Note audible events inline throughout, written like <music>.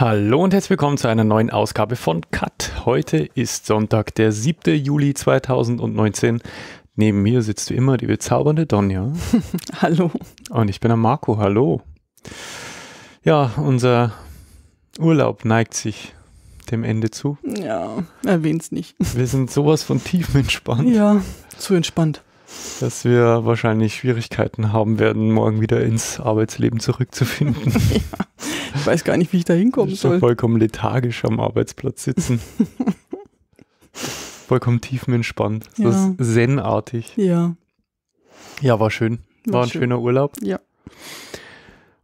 Hallo und herzlich willkommen zu einer neuen Ausgabe von Cut. Heute ist Sonntag, der 7. Juli 2019. Neben mir sitzt wie immer die bezaubernde Donja. <laughs> Hallo. Und ich bin der Marco. Hallo. Ja, unser Urlaub neigt sich dem Ende zu. Ja, erwähn's nicht. Wir sind sowas von tiefenentspannt. Ja, zu entspannt. Dass wir wahrscheinlich Schwierigkeiten haben werden, morgen wieder ins Arbeitsleben zurückzufinden. <laughs> ja, ich weiß gar nicht, wie ich da hinkommen soll. Vollkommen lethargisch am Arbeitsplatz sitzen. <laughs> vollkommen tiefenentspannt. Ja. Zen-artig. Ja. Ja, war schön. War, war ein schön. schöner Urlaub. Ja.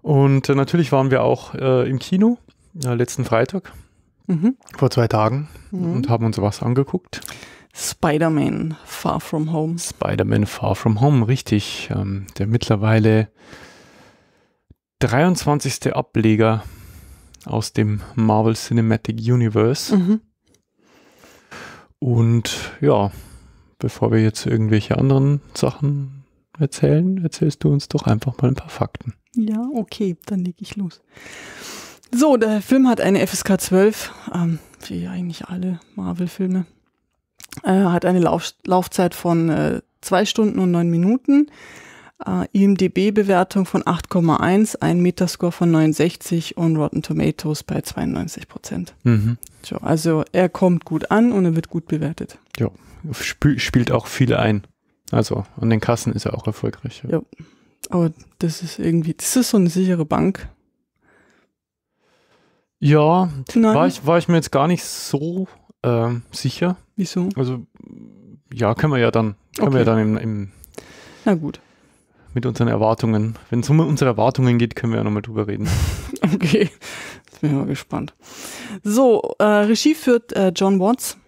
Und äh, natürlich waren wir auch äh, im Kino äh, letzten Freitag. Mhm. Vor zwei Tagen. Mhm. Und haben uns was angeguckt. Spider-Man Far From Home. Spider-Man Far From Home, richtig. Ähm, der mittlerweile 23. Ableger aus dem Marvel Cinematic Universe. Mhm. Und ja, bevor wir jetzt irgendwelche anderen Sachen erzählen, erzählst du uns doch einfach mal ein paar Fakten. Ja, okay, dann leg ich los. So, der Film hat eine FSK 12, ähm, wie eigentlich alle Marvel-Filme. Er hat eine Lauf Laufzeit von äh, zwei Stunden und neun Minuten. Äh, IMDB-Bewertung von 8,1, ein Metascore von 69 und Rotten Tomatoes bei 92 Prozent. Mhm. So, also er kommt gut an und er wird gut bewertet. Ja, Sp spielt auch viel ein. Also an den Kassen ist er auch erfolgreich. Ja. ja. Aber das ist irgendwie, das ist so eine sichere Bank. Ja, war ich, war ich mir jetzt gar nicht so äh, sicher. Wieso? Also ja, können wir ja dann, können okay. wir ja dann im, im Na gut mit unseren Erwartungen. Wenn es um unsere Erwartungen geht, können wir ja nochmal drüber reden. <laughs> Okay, jetzt bin ich mal gespannt. So, äh, Regie führt äh, John Watts.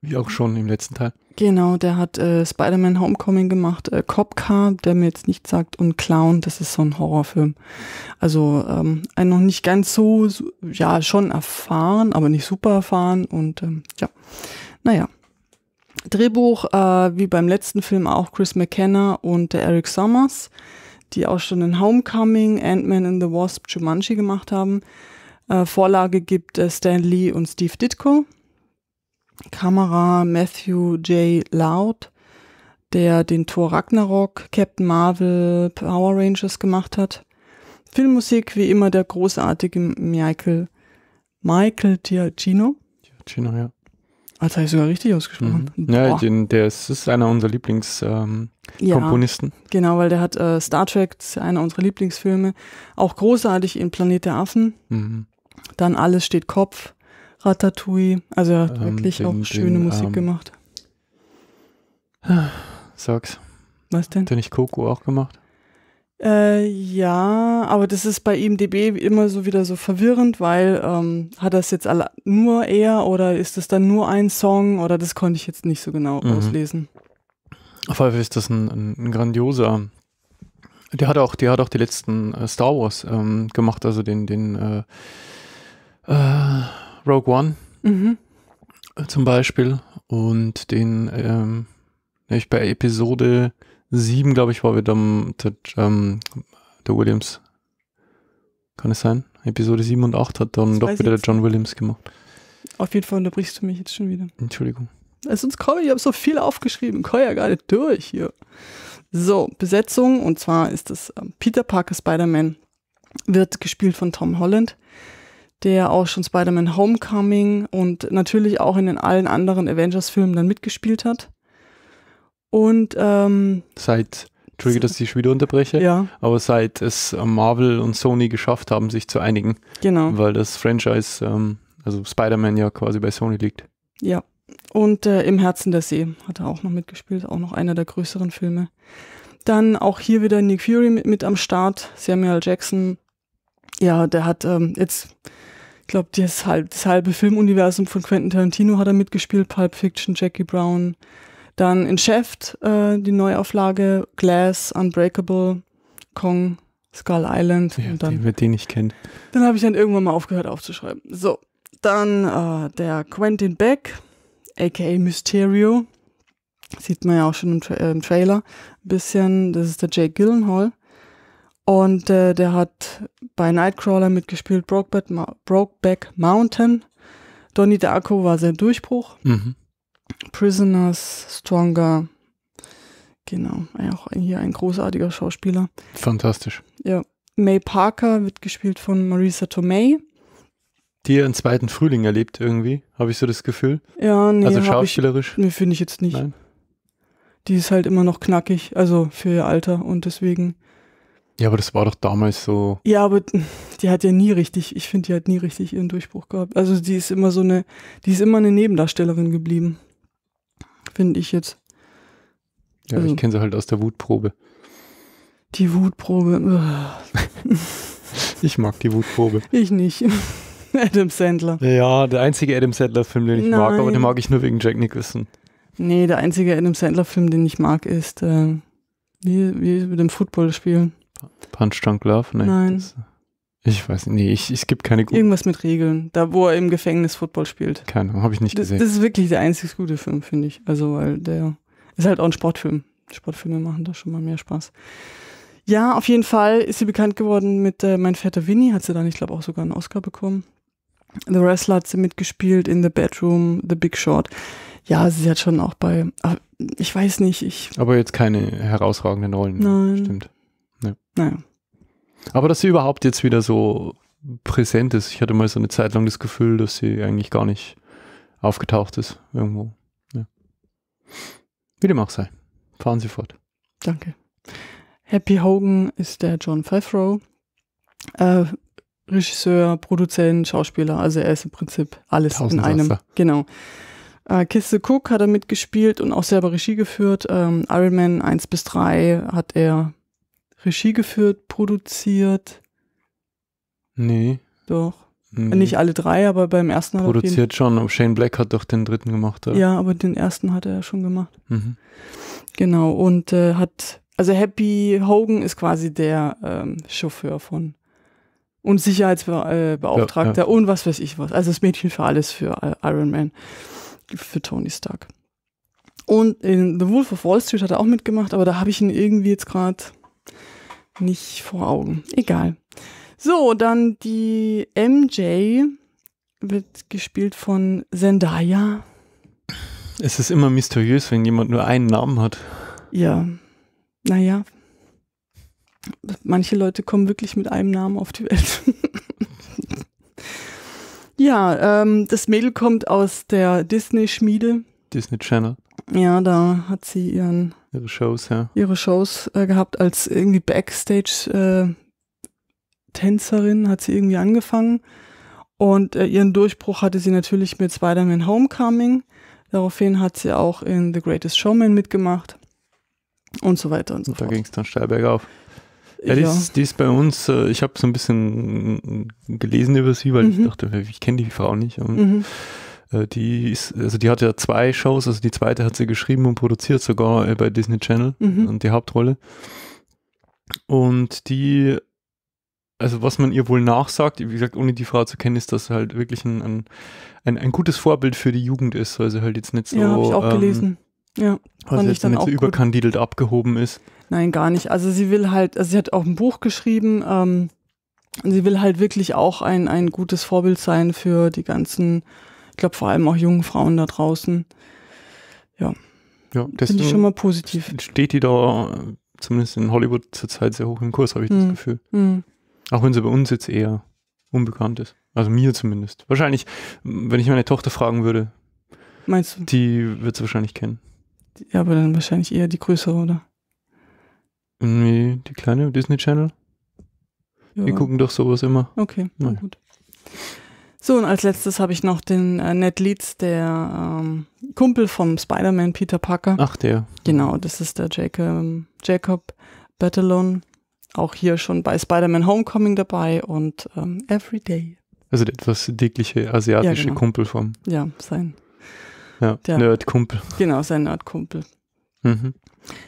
Wie auch schon im letzten Teil. Genau, der hat äh, Spider-Man Homecoming gemacht, äh, Cop Car, der mir jetzt nicht sagt, und Clown, das ist so ein Horrorfilm. Also ähm, ein noch nicht ganz so, so, ja, schon erfahren, aber nicht super erfahren und ähm, ja, naja, Drehbuch, äh, wie beim letzten Film auch Chris McKenna und der Eric Summers, die auch schon in Homecoming, Ant-Man and the Wasp, Jumanji gemacht haben. Äh, Vorlage gibt äh, Stan Lee und Steve Ditko. Kamera Matthew J. Loud, der den Thor Ragnarok, Captain Marvel, Power Rangers gemacht hat. Filmmusik wie immer der großartige Michael Michael Giacchino. Giacchino, ja. Ah, das habe ich sogar richtig ausgesprochen. Mhm. Ja, den, der ist, ist einer unserer Lieblingskomponisten. Ähm, ja, genau, weil der hat äh, Star Trek, das ist einer unserer Lieblingsfilme, auch großartig in Planet der Affen. Mhm. Dann Alles steht Kopf, Ratatouille. Also er hat ähm, wirklich den, auch schöne den, Musik ähm, gemacht. Sag's. Was denn? Hat er nicht Coco auch gemacht? Äh, ja, aber das ist bei IMDB immer so wieder so verwirrend, weil ähm, hat das jetzt alle nur er oder ist das dann nur ein Song oder das konnte ich jetzt nicht so genau mhm. auslesen. Auf jeden Fall ist das ein, ein, ein, grandioser. Der hat auch, der hat auch die letzten äh, Star Wars ähm, gemacht, also den, den äh, äh, Rogue One mhm. zum Beispiel und den ähm, ich bei Episode 7, glaube ich, war wieder der, ähm, der Williams. Kann es sein? Episode 7 und 8 hat dann das doch wieder der John Williams gemacht. Auf jeden Fall unterbrichst du mich jetzt schon wieder. Entschuldigung. Sonst komme ich, ich habe so viel aufgeschrieben, komme ja gar nicht durch hier. So, Besetzung, und zwar ist es ähm, Peter Parker Spider-Man, wird gespielt von Tom Holland, der auch schon Spider-Man Homecoming und natürlich auch in den allen anderen Avengers-Filmen dann mitgespielt hat. Und ähm, seit, Entschuldige, dass ich wieder unterbreche, ja. aber seit es Marvel und Sony geschafft haben, sich zu einigen. Genau. Weil das Franchise, ähm, also Spider-Man ja quasi bei Sony liegt. Ja. Und äh, Im Herzen der See hat er auch noch mitgespielt, auch noch einer der größeren Filme. Dann auch hier wieder Nick Fury mit, mit am Start, Samuel Jackson. Ja, der hat ähm, jetzt, ich glaube, das halbe Filmuniversum von Quentin Tarantino hat er mitgespielt, Pulp Fiction, Jackie Brown, dann in Chef äh, die Neuauflage, Glass, Unbreakable, Kong, Skull Island. Ja, und dann, den wir den nicht kennen. Dann habe ich dann irgendwann mal aufgehört aufzuschreiben. So, dann äh, der Quentin Beck, aka Mysterio. Sieht man ja auch schon im, Tra äh, im Trailer ein bisschen. Das ist der Jake Gyllenhaal. Und äh, der hat bei Nightcrawler mitgespielt, Brokeback, Brokeback Mountain. Donnie Darko war sein Durchbruch. Mhm. Prisoners, Stronger. Genau, auch hier ein großartiger Schauspieler. Fantastisch. May Parker wird gespielt von Marisa Tomei. Die ihren zweiten Frühling erlebt irgendwie, habe ich so das Gefühl. Ja, nee, also hab ich, schauspielerisch. nee, finde ich jetzt nicht. Nein. Die ist halt immer noch knackig, also für ihr Alter und deswegen. Ja, aber das war doch damals so. Ja, aber die hat ja nie richtig, ich finde, die hat nie richtig ihren Durchbruch gehabt. Also die ist immer so eine, die ist immer eine Nebendarstellerin geblieben. Finde ich jetzt. Ja, Also- ich kenne sie halt aus der Wutprobe. Die Wutprobe. ugh, <laughs> Ich mag die Wutprobe. Ich nicht. <laughs> Adam Sandler. Ja, der einzige Adam Sandler-Film, den ich mag, aber den Nein. mag ich nur wegen Jack Nicholson. Nee, der einzige Adam Sandler-Film, den ich mag, ist äh, wie, wie mit dem Footballspielen. Punch Drunk Love? Nee, Nein. Das, ich weiß nicht. Nee, ich, es gibt keine guten. Irgendwas mit Regeln. Da, wo er im Gefängnis Football spielt. Keine Ahnung, habe ich nicht Das, gesehen. das ist wirklich der einzig gute Film, finde ich. Also, weil der ist halt auch ein Sportfilm. Sportfilme machen da schon mal mehr Spaß. Ja, auf jeden Fall ist sie bekannt geworden mit äh, Mein Vetter Winnie, hat sie dann, ich glaube, auch sogar einen Oscar bekommen. The Wrestler hat sie mitgespielt in The Bedroom, The Big Short. Ja, sie hat schon auch bei, ach, ich weiß nicht, ich, aber jetzt keine herausragenden Rollen. Nein. Stimmt. naja. Aber dass sie überhaupt jetzt wieder so präsent ist. Ich hatte mal so eine Zeit lang das Gefühl, dass sie eigentlich gar nicht aufgetaucht ist irgendwo. Ja. Wie dem auch sei. Fahren Sie fort. Danke. Happy Hogan ist der John Favreau. Äh, Regisseur, Produzent, Schauspieler, also er ist im Prinzip alles in einem. Genau. Äh, Kiste Cook hat er mitgespielt und auch selber Regie geführt. Ähm, Iron Man 1 bis 3 hat er Regie geführt, produziert. Nee. Doch. nee. Nicht alle drei, aber beim ersten hat er Produziert schon, aber Shane Black hat doch den dritten gemacht. Oder? Ja, aber den ersten hat er ja schon gemacht. Mhm. Genau. Und äh, hat, also Happy Hogan ist quasi der ähm, Chauffeur von und Sicherheitsbeauftragter äh, Beauftragter und was weiß ich was. Also das Mädchen für alles für äh, Iron Man, für Tony Stark. Und in The Wolf of Wall Street hat er auch mitgemacht, aber da habe ich ihn irgendwie jetzt gerade nicht vor Augen. Egal. So, dann die MJ wird gespielt von Zendaya. Es ist immer mysteriös, wenn jemand nur einen Namen hat. Ja, naja. Manche Leute kommen wirklich mit einem Namen auf die Welt. <laughs> ja, ähm, das Mädel kommt aus der Disney-Schmiede. Disney Channel, Ja, da hat sie ihren, ihre Shows, ja. ihre Shows äh, gehabt als irgendwie Backstage-Tänzerin, hat sie irgendwie angefangen. Und äh, ihren Durchbruch hatte sie natürlich mit Spider-Man Homecoming. Daraufhin hat sie auch in The Greatest Showman mitgemacht. Und so weiter und so Und da fort. ging es dann steil bergauf. Ja, die, Ist, die ist bei uns, äh, ich habe so ein bisschen gelesen über sie, weil ich Mhm. dachte, ich kenne die Frau nicht. Und, Mhm. Äh, die ist, also die hat ja zwei Shows, also die zweite hat sie geschrieben und produziert sogar äh, bei Disney Channel Mhm. und die Hauptrolle. Und die, also was man ihr wohl nachsagt, wie gesagt, ohne die Frau zu kennen, ist, dass sie halt wirklich ein, ein, ein, ein gutes Vorbild für die Jugend ist, weil sie halt jetzt nicht so, ja, habe ich auch ähm, gelesen. Ja, Fand sie ich jetzt dann nicht auch so gut. überkandidelt abgehoben ist. nein, gar nicht. Also sie will halt, also sie hat auch ein Buch geschrieben. Ähm, sie will halt wirklich auch ein, ein gutes Vorbild sein für die ganzen, ich glaube vor allem auch jungen Frauen da draußen. Ja, Finde ich schon mal positiv. steht die da äh, zumindest in Hollywood zurzeit sehr hoch im Kurs, habe ich das Hm. Gefühl. Hm. Auch wenn sie bei uns jetzt eher unbekannt ist. Also mir zumindest. Wahrscheinlich, wenn ich meine Tochter fragen würde, Meinst du? die wird sie wahrscheinlich kennen. Ja, aber dann wahrscheinlich eher die größere, oder? Nee, die kleine Disney Channel. Ja. Die gucken doch sowas immer. Okay, na gut. So, und als letztes habe ich noch den äh, Ned Leeds, der ähm, Kumpel vom Spider-Man Peter Parker. Ach, der. Genau, das ist der Jacob, Jacob Batalon. Auch hier schon bei Spider-Man Homecoming dabei und ähm, Everyday. Also der etwas dickliche asiatische Ja, genau. Kumpel vom Ja, sein, ja, Nerd-Kumpel. genau, sein Nerdkumpel. Mhm.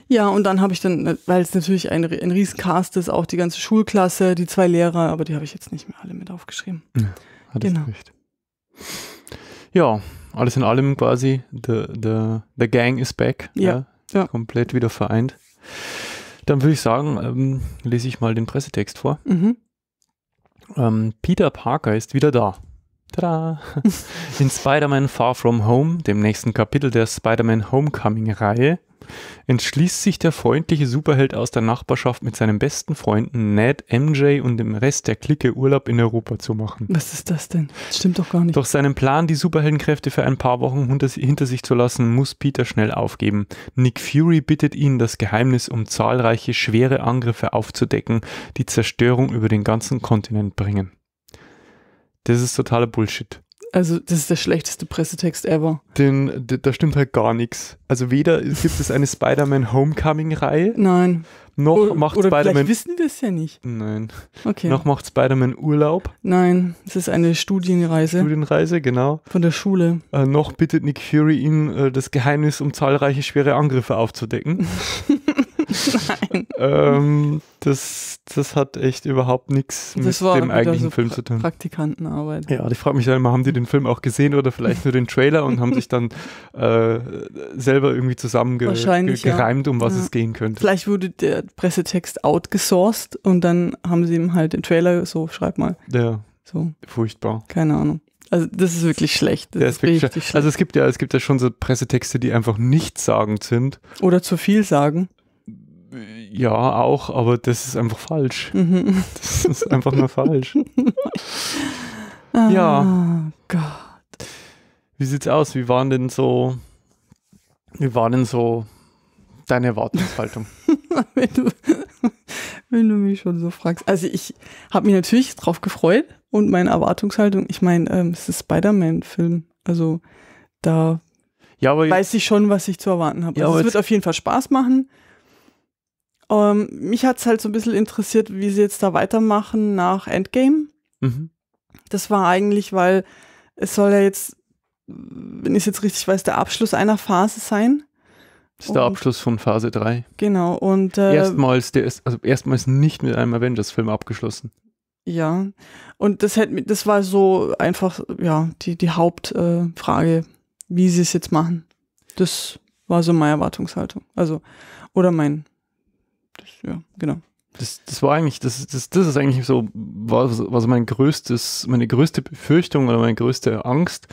Ja, und dann habe ich dann, äh, weil es natürlich ein, ein Riesencast ist, auch die ganze Schulklasse, die zwei Lehrer, aber die habe ich jetzt nicht mehr alle mit aufgeschrieben. Hattest Genau. recht. Ja, alles in allem quasi, the, the, the gang is back. Ja, ja. Komplett wieder vereint. Dann würde ich sagen, ähm, lese ich mal den Pressetext vor. Mhm. Ähm, Peter Parker ist wieder da. Tada! <laughs> In Spider-Man Far From Home, dem nächsten Kapitel der Spider-Man Homecoming-Reihe, entschließt sich der freundliche Superheld aus der Nachbarschaft mit seinen besten Freunden Ned, MJ und dem Rest der Clique Urlaub in Europa zu machen. Was ist das denn? Das stimmt doch gar nicht. Doch seinen Plan, die Superheldenkräfte für ein paar Wochen hinter, hinter sich zu lassen, muss Peter schnell aufgeben. Nick Fury bittet ihn, das Geheimnis um zahlreiche schwere Angriffe aufzudecken, die Zerstörung über den ganzen Kontinent bringen. Das ist totaler Bullshit. Also, das ist der schlechteste Pressetext ever. Denn da stimmt halt gar nichts. Also weder gibt es eine Spider-Man Homecoming-Reihe, Nein. noch oder macht Spider-Man. wissen wir es ja nicht. Nein. Okay. Noch macht Spider-Man Urlaub, Nein, es ist eine Studienreise Studienreise, genau. von der Schule. Äh, noch bittet Nick Fury ihn, äh, das Geheimnis um zahlreiche schwere Angriffe aufzudecken. <laughs> Nein. <laughs> ähm, das, das hat echt überhaupt nichts mit dem wieder eigentlichen so Film zu tun. Praktikantenarbeit. Ja, ich frage mich dann immer, haben die den Film auch gesehen oder vielleicht nur den Trailer und haben sich dann <laughs> äh, selber irgendwie ja. zusammengereimt, um was Ja. es gehen könnte. Vielleicht wurde der Pressetext outgesourced und dann haben sie ihm halt den Trailer so, schreib mal. Ja, So, furchtbar. keine Ahnung. Also das ist wirklich schlecht. Das Der ist wirklich schlecht. Also es gibt ja, es gibt ja schon so Pressetexte, die einfach nichtssagend sind. Oder zu viel sagen. Ja, auch, aber das ist einfach falsch. Mhm. <laughs> Das ist einfach nur falsch. Ja. Gott. Wie sieht's aus? Wie waren denn so, wie war denn so deine Erwartungshaltung? <laughs> wenn, du, wenn du mich schon so fragst. Also ich habe mich natürlich drauf gefreut und meine Erwartungshaltung, ich meine, ähm, es ist ein Spider-Man-Film. Also da Ja, weiß ich schon, was ich zu erwarten habe. Ja, Also es wird auf jeden Fall Spaß machen. Ähm, mich hat es halt so ein bisschen interessiert, wie sie jetzt da weitermachen nach Endgame. mhm. Das war eigentlich, weil es soll ja jetzt, wenn ich es jetzt richtig weiß, der Abschluss einer Phase sein. das ist der Und- Abschluss von Phase 3. Genau. Und äh, erstmals, der ist, also erstmals nicht mit einem Avengers-Film abgeschlossen. Ja, und das hätte, das war so einfach, ja, die, die Hauptfrage, äh, wie sie es jetzt machen. Das war so meine Erwartungshaltung. Also, oder mein, das, ja, genau. Das, das war eigentlich, das, das, das ist eigentlich so, was, was mein größtes, meine größte Befürchtung oder meine größte Angst,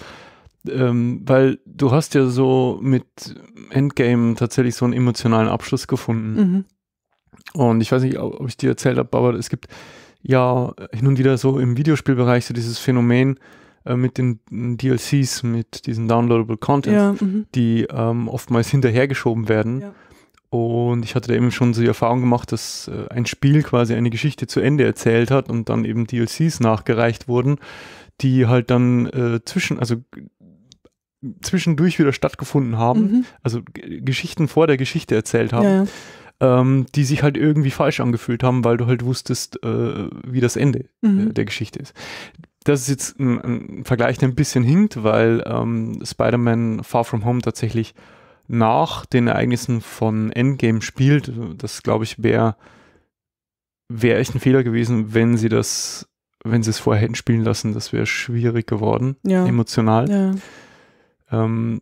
ähm, weil du hast ja so mit Endgame tatsächlich so einen emotionalen Abschluss gefunden. Mhm. Und ich weiß nicht, ob ob ich dir erzählt habe, aber es gibt ja hin und wieder so im Videospielbereich so dieses Phänomen äh, mit den DLCs, mit diesen Downloadable Contents, Ja, mhm. die ähm, oftmals hinterhergeschoben werden. Ja. Und ich hatte da eben schon so die Erfahrung gemacht, dass äh, ein Spiel quasi eine Geschichte zu Ende erzählt hat und dann eben DLCs nachgereicht wurden, die halt dann äh, zwischen, also zwischendurch wieder stattgefunden haben, Mhm. also Geschichten vor der Geschichte erzählt haben, Ja, ja. ähm, die sich halt irgendwie falsch angefühlt haben, weil du halt wusstest, äh, wie das Ende äh, Mhm. der Geschichte ist. Das ist jetzt ein, ein Vergleich, der ein bisschen hinkt, weil ähm, Spider-Man Far From Home tatsächlich nach den Ereignissen von Endgame spielt. Das glaube ich wäre wäre echt ein Fehler gewesen, wenn sie das, wenn sie es vorher hätten spielen lassen. Das wäre schwierig geworden, Ja. emotional. ja. Ähm,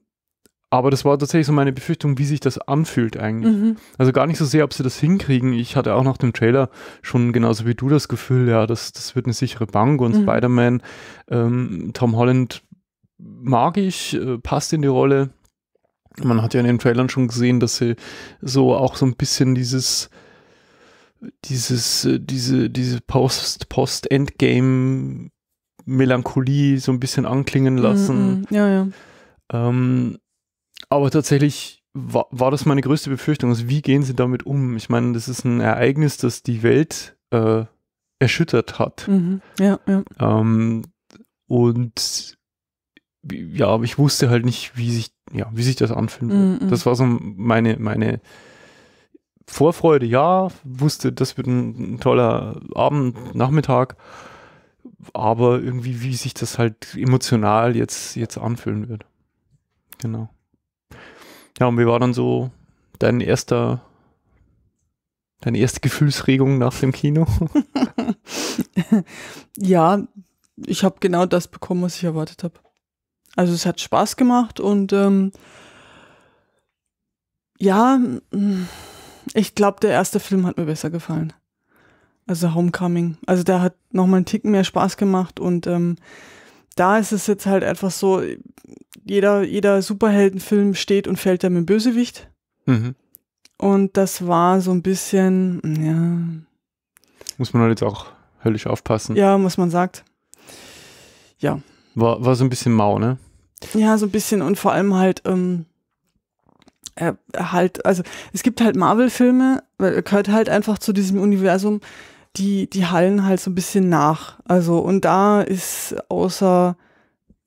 aber das war tatsächlich so meine Befürchtung, wie sich das anfühlt eigentlich. Mhm. Also gar nicht so sehr, ob sie das hinkriegen. Ich hatte auch nach dem Trailer schon genauso wie du das Gefühl, ja, das, das wird eine sichere Bank und Mhm. Spider-Man, ähm, Tom Holland mag ich, äh, passt in die Rolle. Man hat ja in den Trailern schon gesehen, dass sie so auch so ein bisschen dieses dieses, äh, diese, diese Post, Post-Endgame Melancholie so ein bisschen anklingen lassen. Mhm. Ja, ja. Ähm, aber tatsächlich war, war das meine größte Befürchtung. Also wie gehen sie damit um? Ich meine, das ist ein Ereignis, das die Welt äh, erschüttert hat. Mhm. Ja, ja. Ähm, und ja, aber ich wusste halt nicht, wie sich, ja, wie sich das anfühlen wird. Mhm. Das war so meine, meine Vorfreude, ja, wusste, das wird ein, ein toller Abend, Nachmittag, aber irgendwie, wie sich das halt emotional jetzt, jetzt anfühlen wird. Genau. Ja, und wie war dann so dein erster, deine erste Gefühlsregung nach dem Kino? <laughs> ja, ich habe genau das bekommen, was ich erwartet habe. Also es hat Spaß gemacht und ähm, ja, mm, Ich glaube, der erste Film hat mir besser gefallen. Also Homecoming. Also der hat nochmal einen Ticken mehr Spaß gemacht und ähm, da ist es jetzt halt einfach so, jeder, jeder Superheldenfilm steht und fällt ja mit dem Bösewicht. Mhm. Und das war so ein bisschen, ja, Muss man halt jetzt auch höllisch aufpassen. ja, was man sagt. War, war so ein bisschen mau, ne? Ja, so ein bisschen und vor allem halt, ähm, er halt, also es gibt halt Marvel-Filme, er gehört halt einfach zu diesem Universum, die, die hallen halt so ein bisschen nach. Also, und da ist außer,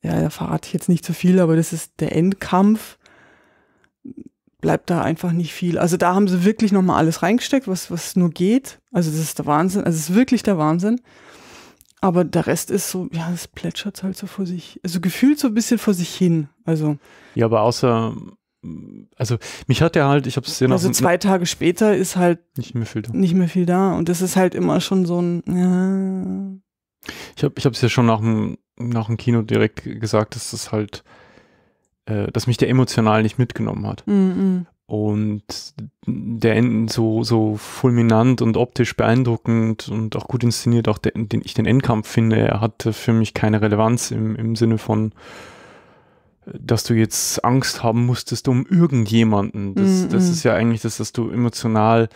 ja, da verrate ich jetzt nicht so viel, aber das ist der Endkampf, bleibt da einfach nicht viel. Also da haben sie wirklich nochmal alles reingesteckt, was, was nur geht. Also das ist der Wahnsinn, also es ist wirklich der Wahnsinn. Aber der Rest ist so, ja, es plätschert halt so vor sich, also gefühlt so ein bisschen vor sich hin. Also, Ja, aber außer, also mich hat der halt, ich habe es ja noch also zwei Tage später ist halt nicht mehr viel da. nicht mehr viel da und das ist halt immer schon so ein, ja, Ich habe ich es ja schon nach dem, nach dem Kino direkt gesagt, dass das halt, äh, dass mich der emotional nicht mitgenommen hat. mm, mm. Und der End- so, so fulminant und optisch beeindruckend und auch gut inszeniert, auch der, den ich den Endkampf finde, er hatte für mich keine Relevanz im, im Sinne von, dass du jetzt Angst haben musstest um irgendjemanden. Das, Mhm, das mhm. ist ja eigentlich das, dass du emotional,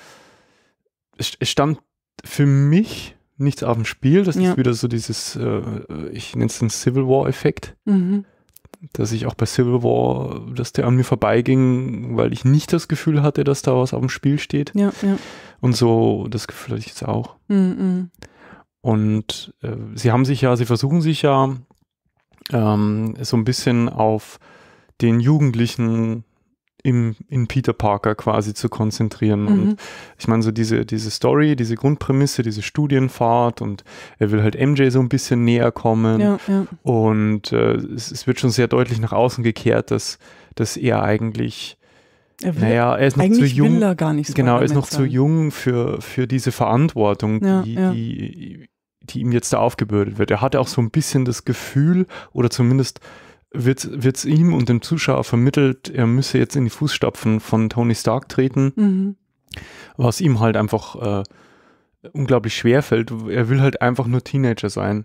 es, es stand für mich nichts auf dem Spiel. Das Ja. ist wieder so dieses, äh, ich nenne es den Civil War-Effekt Mhm. Dass ich auch bei Civil War, dass der an mir vorbeiging, weil ich nicht das Gefühl hatte, dass da was auf dem Spiel steht. Ja, ja. Und so, das Gefühl hatte ich jetzt auch. Mm, mm. Und äh, sie haben sich ja, sie versuchen sich ja ähm, so ein bisschen auf den Jugendlichen im, in Peter Parker quasi zu konzentrieren. Mhm. Und ich meine, so diese, diese Story, diese Grundprämisse, diese Studienfahrt und er will halt MJ so ein bisschen näher kommen. Ja, ja. Und äh, es, es wird schon sehr deutlich nach außen gekehrt, dass, dass er eigentlich, Er will, naja, er ist noch zu jung. er gar nicht Genau, er ist noch zu sein. jung für, für diese Verantwortung, Ja, die. Die, die ihm jetzt da aufgebürdet wird. Er hatte auch so ein bisschen das Gefühl, oder zumindest wird es ihm und dem Zuschauer vermittelt, er müsse jetzt in die Fußstapfen von Tony Stark treten, Mhm. was ihm halt einfach äh, unglaublich schwer fällt. Er will halt einfach nur Teenager sein.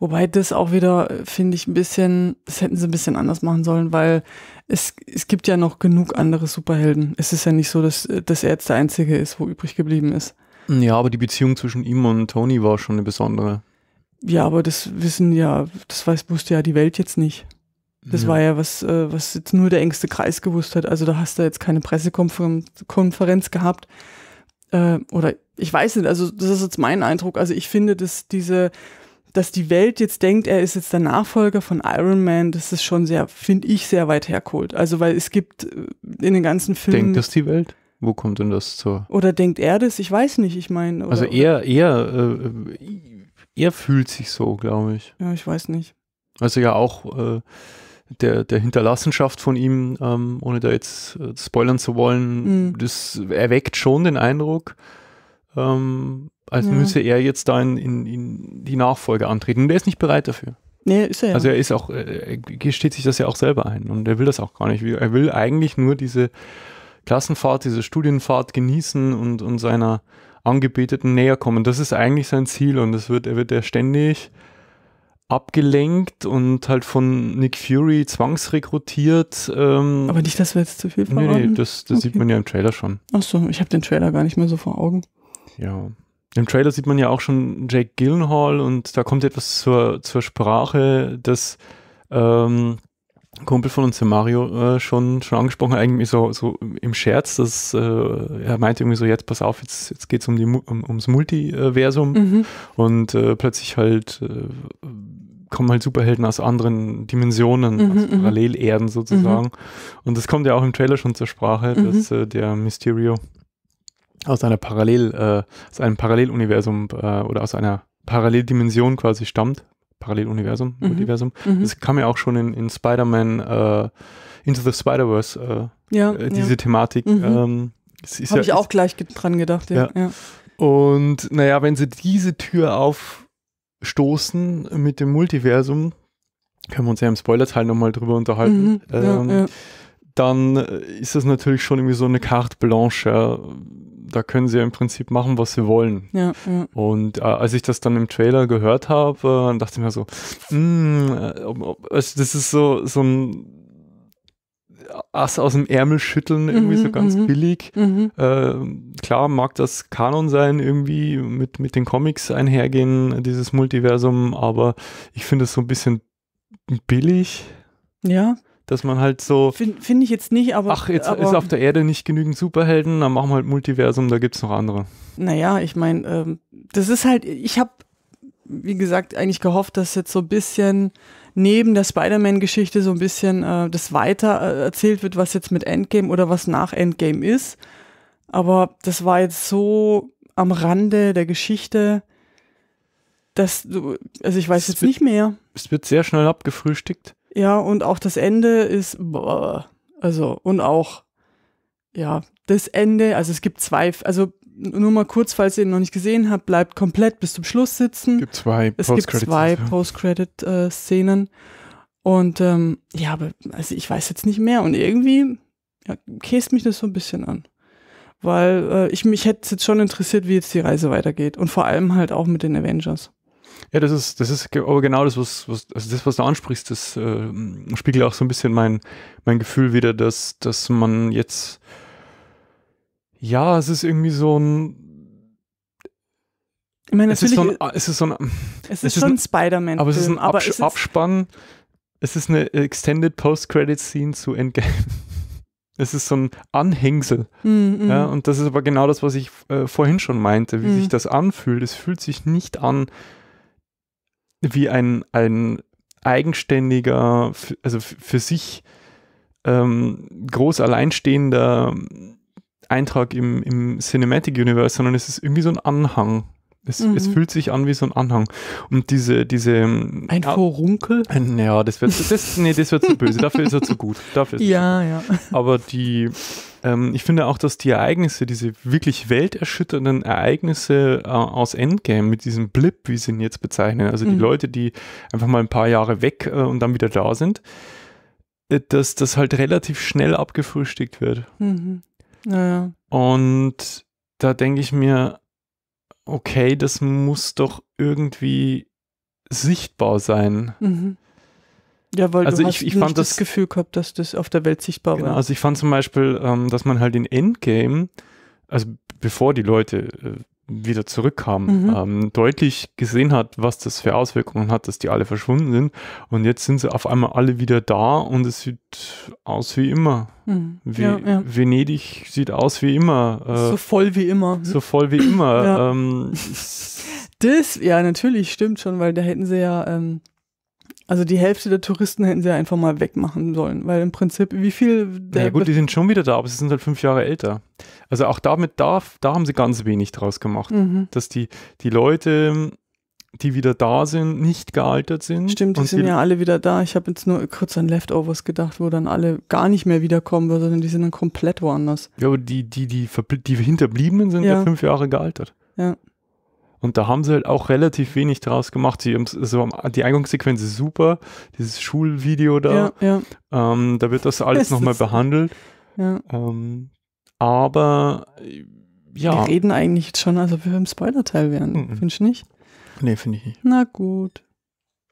Wobei das auch wieder, äh, finde ich, ein bisschen, das hätten sie ein bisschen anders machen sollen, weil es, es gibt ja noch genug andere Superhelden. Es ist ja nicht so, dass, äh, dass er jetzt der Einzige ist, wo übrig geblieben ist. Ja, aber die Beziehung zwischen ihm und Tony war schon eine besondere. Ja, aber das wissen ja, das weiß, wusste ja die Welt jetzt nicht. Das Ja. war ja was, äh, was jetzt nur der engste Kreis gewusst hat. Also da hast du jetzt keine Pressekonferenz Konferenz gehabt. Äh, oder ich weiß nicht, also das ist jetzt mein Eindruck. Also ich finde, dass diese, dass die Welt jetzt denkt, er ist jetzt der Nachfolger von Iron Man, das ist schon sehr, finde ich, sehr weit hergeholt. Also weil es gibt äh, in den ganzen Filmen. Denkt das die Welt? Wo kommt denn das zur? oder denkt er das? Ich weiß nicht, ich meine. Also er, er, äh, er fühlt sich so, glaube ich. Ja, ich weiß nicht. Also ja auch äh, der, der Hinterlassenschaft von ihm, ähm, ohne da jetzt äh, spoilern zu wollen, Mhm. das erweckt schon den Eindruck, ähm, als Ja. müsse er jetzt da in, in, in die Nachfolge antreten. Und er ist nicht bereit dafür. Nee, ist er ja. Also er ist auch, äh, er gesteht sich das ja auch selber ein und er will das auch gar nicht. Er will eigentlich nur diese Klassenfahrt, diese Studienfahrt genießen und, und seiner Angebeteten näher kommen. Das ist eigentlich sein Ziel und das wird, er wird ja ständig abgelenkt und halt von Nick Fury zwangsrekrutiert. Ähm, aber nicht, dass wir jetzt zu viel nee, verraten. nee, das, das sieht Okay. man ja im Trailer schon. Ach so, ich habe den Trailer gar nicht mehr so vor Augen. Ja. Im Trailer sieht man ja auch schon Jake Gyllenhaal und da kommt etwas zur, zur Sprache, das ähm, Kumpel von uns, der Mario, äh, schon, schon angesprochen eigentlich so, so im Scherz, dass äh, er meinte irgendwie so, jetzt pass auf, jetzt, jetzt geht es um die, um, ums Multiversum Mhm. und äh, plötzlich halt äh, kommen halt Superhelden aus anderen Dimensionen, Mhm, aus mhm. Parallelerden sozusagen. Und das kommt ja auch im Trailer schon zur Sprache, Mhm. dass äh, der Mysterio aus einer Parallel, äh, aus einem Paralleluniversum oder aus einer Paralleldimension quasi stammt. Paralleluniversum, Mhm. Multiversum. Mhm. Das kam ja auch schon in, in Spider-Man äh, Into the Spider-Verse, ja, äh, äh, diese ja. Thematik. Mhm. Ähm, ist habe ja, ich auch gleich ge- dran gedacht. Ja. ja. und naja, wenn sie diese Tür aufstoßen mit dem Multiversum, können wir uns ja im Spoilerteil nochmal drüber unterhalten, Mhm. ähm, dann äh, ist das natürlich schon irgendwie so eine Carte Blanche. Da können sie ja im Prinzip machen, was sie wollen. Ja, ja. Und äh, als ich das dann im Trailer gehört habe, äh, dachte ich mir so, mh, äh, ob, ob, also das ist so, so ein Ass aus dem Ärmel schütteln, irgendwie Mhm, so ganz mhm. billig. Mhm. Äh, klar mag das Kanon sein, irgendwie mit, mit den Comics einhergehen, dieses Multiversum, aber ich finde es so ein bisschen billig, Ja, dass man halt so, finde find ich jetzt nicht, aber. ach, jetzt aber, ist auf der Erde nicht genügend Superhelden, dann machen wir halt Multiversum, da gibt es noch andere. Naja, ich meine, ähm, das ist halt, ich habe, wie gesagt, eigentlich gehofft, dass jetzt so ein bisschen neben der Spider-Man-Geschichte so ein bisschen äh, das weiter äh, erzählt wird, was jetzt mit Endgame oder was nach Endgame ist. Aber das war jetzt so am Rande der Geschichte, dass du, also ich weiß Es jetzt wird- nicht mehr. Es wird sehr schnell abgefrühstückt. Ja, und auch das Ende ist, boah, also, und auch, ja, das Ende, also es gibt zwei, also nur mal kurz, falls ihr ihn noch nicht gesehen habt, bleibt komplett bis zum Schluss sitzen. gibt zwei es gibt zwei Post-Credit-Szenen. Und ähm, ja, aber also ich weiß jetzt nicht mehr. Und irgendwie ja, käst mich das so ein bisschen an. Weil äh, ich mich hätte jetzt schon interessiert, wie jetzt die Reise weitergeht. Und vor allem halt auch mit den Avengers. Ja, das ist, das ist genau das, was, was, also das, was du ansprichst, das äh, spiegelt auch so ein bisschen mein, mein Gefühl wieder, dass, dass man jetzt, ja, es ist irgendwie so ein, Ich meine, es ist so ein, es ist so ein, es es ist ist schon Spider-Man. aber es ist ein aber es ist, Abspann, es ist eine Extended Post-Credit-Scene zu Endgame. <laughs> Es ist so ein Anhängsel. Mm, mm. Ja, und das ist aber genau das, was ich äh, vorhin schon meinte, wie Mhm. sich das anfühlt. Es fühlt sich nicht an wie ein, ein eigenständiger, also für sich ähm, groß alleinstehender Eintrag im, im Cinematic Universe, sondern es ist irgendwie so ein Anhang. Es, Mhm. es fühlt sich an wie so ein Anhang. Und diese, diese ähm, ein Vorunkel. ein- ja, das wird, das, nee, das wird zu böse. Dafür ist er zu gut. Dafür <laughs> Ja, ja. aber die, ähm, ich finde auch, dass die Ereignisse, diese wirklich welterschütternden Ereignisse äh, aus Endgame mit diesem Blip, wie sie ihn jetzt bezeichnen, also die Mhm. Leute, die einfach mal ein paar Jahre weg äh, und dann wieder da sind, äh, dass das halt relativ schnell abgefrühstückt wird. Mhm. Naja. Und da denke ich mir, okay, das muss doch irgendwie sichtbar sein. Mhm. Ja, weil Also du ich- hast ich nicht fand das das- Gefühl gehabt, dass das auf der Welt sichtbar Genau, war. also ich fand zum Beispiel, ähm, dass man halt in Endgame, also bevor die Leute äh, wieder zurückkamen, Mhm. ähm, deutlich gesehen hat, was das für Auswirkungen hat, dass die alle verschwunden sind. Und jetzt sind sie auf einmal alle wieder da und es sieht aus wie immer. Mhm. Wie, ja, ja. Venedig sieht aus wie immer. Äh, so voll wie immer. so voll wie immer. Ja. ähm, Das, ja, natürlich, stimmt schon, weil da hätten sie ja, ähm, also die Hälfte der Touristen hätten sie ja einfach mal wegmachen sollen, weil im Prinzip, wie viel der ja gut, die sind schon wieder da, aber sie sind halt fünf Jahre älter. Also auch damit, da, da haben sie ganz wenig draus gemacht. mhm. dass die, die Leute, die wieder da sind, nicht gealtert sind. Stimmt, die sind ja alle wieder da. Ich habe jetzt nur kurz an Leftovers gedacht, wo dann alle gar nicht mehr wiederkommen, sondern die sind dann komplett woanders. Ja, aber die, die, die, die Hinterbliebenen sind ja. Ja. fünf Jahre gealtert. Ja. Und da haben sie halt auch relativ wenig draus gemacht. Sie haben also die Eingangssequenz ist super, dieses Schulvideo da, Ja, ja, ähm, da wird das alles Es nochmal behandelt. ja. Ähm, aber ja, Wir reden eigentlich jetzt schon, als ob wir im Spoiler-Teil wären. Mhm. Findest du nicht? nee, finde ich nicht. Na gut.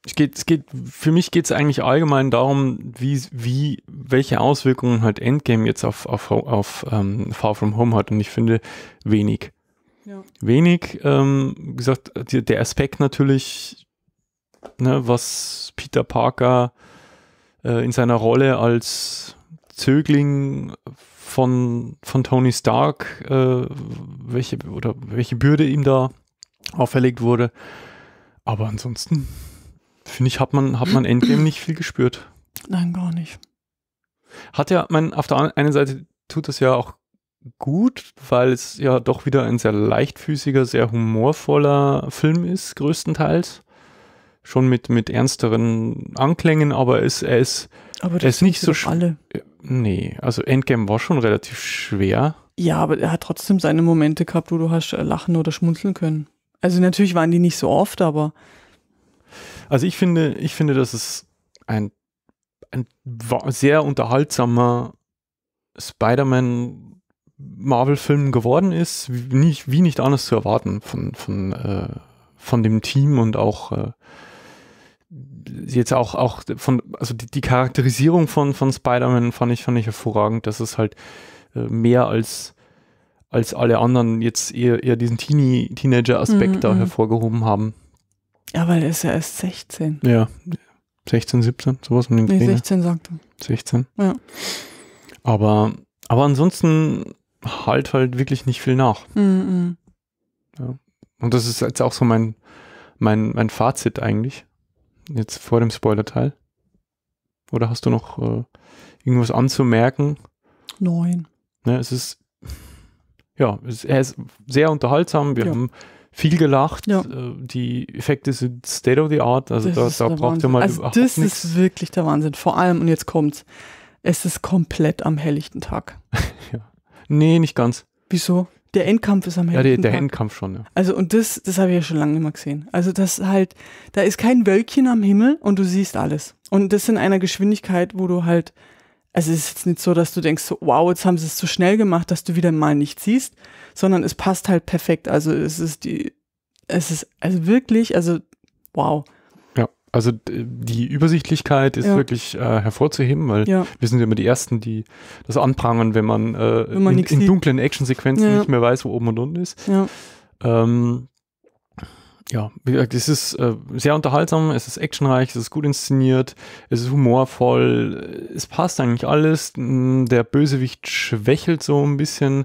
Es geht, es geht, für mich geht es eigentlich allgemein darum, wie, wie, welche Auswirkungen halt Endgame jetzt auf, auf, auf ähm, Far From Home hat. Und ich finde wenig. Ja. Wenig, ähm, wie gesagt, die, der Aspekt natürlich, ne, was Peter Parker äh, in seiner Rolle als Zögling von, von Tony Stark, äh, welche, oder welche Bürde ihm da auferlegt wurde. Aber ansonsten, finde ich, hat man, hat man Endgame nicht viel gespürt. Nein, gar nicht. Hat ja, man, auf der einen Seite tut es ja auch gut, weil es ja doch wieder ein sehr leichtfüßiger, sehr humorvoller Film ist, größtenteils. Schon mit, mit ernsteren Anklängen, aber es, er ist, Aber Er ist nicht so alle. nee, also Endgame war schon relativ schwer. Ja, aber er hat trotzdem seine Momente gehabt, wo du hast äh, lachen oder schmunzeln können. Also natürlich waren die nicht so oft, aber Also ich finde, ich finde, dass es ein, ein sehr unterhaltsamer Spider-Man Marvel-Film geworden ist, wie nicht, wie nicht anders zu erwarten von, von, äh, von dem Team und auch äh, jetzt auch, auch von, also die, die Charakterisierung von, von Spider-Man fand ich, fand ich hervorragend, dass es halt äh, mehr als, als alle anderen jetzt eher, eher diesen Teenie, Teenager-Aspekt Mhm, da mhm. hervorgehoben haben. Ja, weil er ist ja erst 16. Ja, 16, 17, sowas um den Nee, Dreh, ne? 16 sagte. 16. Ja. Aber, aber ansonsten halt halt wirklich nicht viel nach. Mhm. Und das ist jetzt auch so mein, mein, mein Fazit eigentlich. Jetzt vor dem Spoiler-Teil. Oder hast du noch äh, irgendwas anzumerken? Neun. Ne, es ist, ja, es, er ist sehr unterhaltsam. Wir Ja. haben viel gelacht. Ja. Äh, die Effekte sind State of the Art. Also Das da, ist da braucht ihr mal also überhaupt das nichts. ist wirklich der Wahnsinn. Vor allem, und jetzt kommt's, es ist komplett am helllichten Tag. <laughs> Nee, nicht ganz. Wieso? Der Endkampf ist am Ja, helllichten der, der. Endkampf schon, ja. Also und das, das habe ich ja schon lange nicht mehr gesehen. Also das halt, da ist kein Wölkchen am Himmel und du siehst alles. Und das in einer Geschwindigkeit, wo du halt, also es ist jetzt nicht so, dass du denkst, so, wow, jetzt haben sie es zu schnell gemacht, dass du wieder mal nichts siehst, sondern es passt halt perfekt. Also es ist die, es ist also wirklich, also wow. Also die Übersichtlichkeit ist Ja. wirklich äh, hervorzuheben, weil Ja, wir sind ja immer die Ersten, die das anprangern, wenn man, äh, Wenn man in, in dunklen Actionsequenzen Ja. nicht mehr weiß, wo oben und unten ist. ja, Ähm, ja, wie gesagt, es ist äh, sehr unterhaltsam, es ist actionreich, es ist gut inszeniert, es ist humorvoll, es passt eigentlich alles. Mm, Der Bösewicht schwächelt so ein bisschen.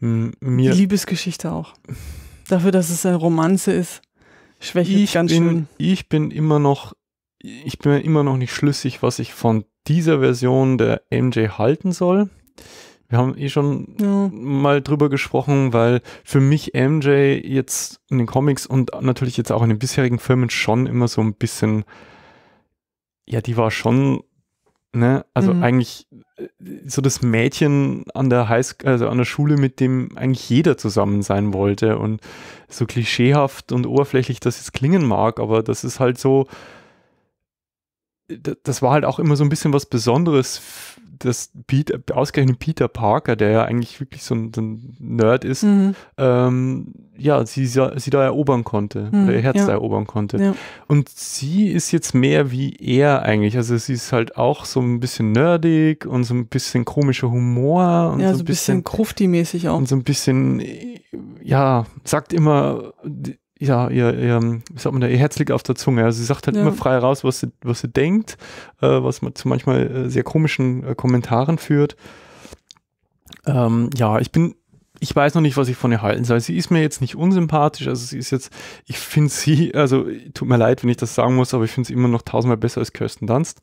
Die Mir, Liebesgeschichte auch. Dafür, dass es eine Romanze ist, schwächelt ich ganz bin, schön. ich bin immer noch, ich bin immer noch nicht schlüssig, was ich von dieser Version der MJ halten soll. Wir haben eh schon Ja, mal drüber gesprochen, weil für mich MJ jetzt in den Comics und natürlich jetzt auch in den bisherigen Filmen schon immer so ein bisschen, ja, die war schon, ne, also Mhm. eigentlich äh, so das Mädchen an der High also an der Schule, mit dem eigentlich jeder zusammen sein wollte und so klischeehaft und oberflächlich das jetzt klingen mag, aber das ist halt so, das war halt auch immer so ein bisschen was Besonderes, dass Peter, ausgerechnet Peter Parker, der ja eigentlich wirklich so ein, so ein Nerd ist, mhm. ähm, ja, sie, sie da erobern konnte Mhm, oder ihr Herz ja. da erobern konnte. Ja. Und sie ist jetzt mehr wie er eigentlich. Also sie ist halt auch so ein bisschen nerdig und so ein bisschen komischer Humor und ja, so ein bisschen Krufti-mäßig auch. und so ein bisschen, ja, sagt immer, ja, ihr, ihr, wie sagt man da, ihr Herz liegt auf der Zunge. Also sie sagt halt Ja. immer frei raus, was sie, was sie denkt, äh, was man zu manchmal äh, sehr komischen äh, Kommentaren führt. Ähm, ja, ich bin, ich weiß noch nicht, was ich von ihr halten soll. Sie ist mir jetzt nicht unsympathisch, also sie ist jetzt, ich finde sie, also tut mir leid, wenn ich das sagen muss, aber ich finde sie immer noch tausendmal besser als Kirsten Dunst.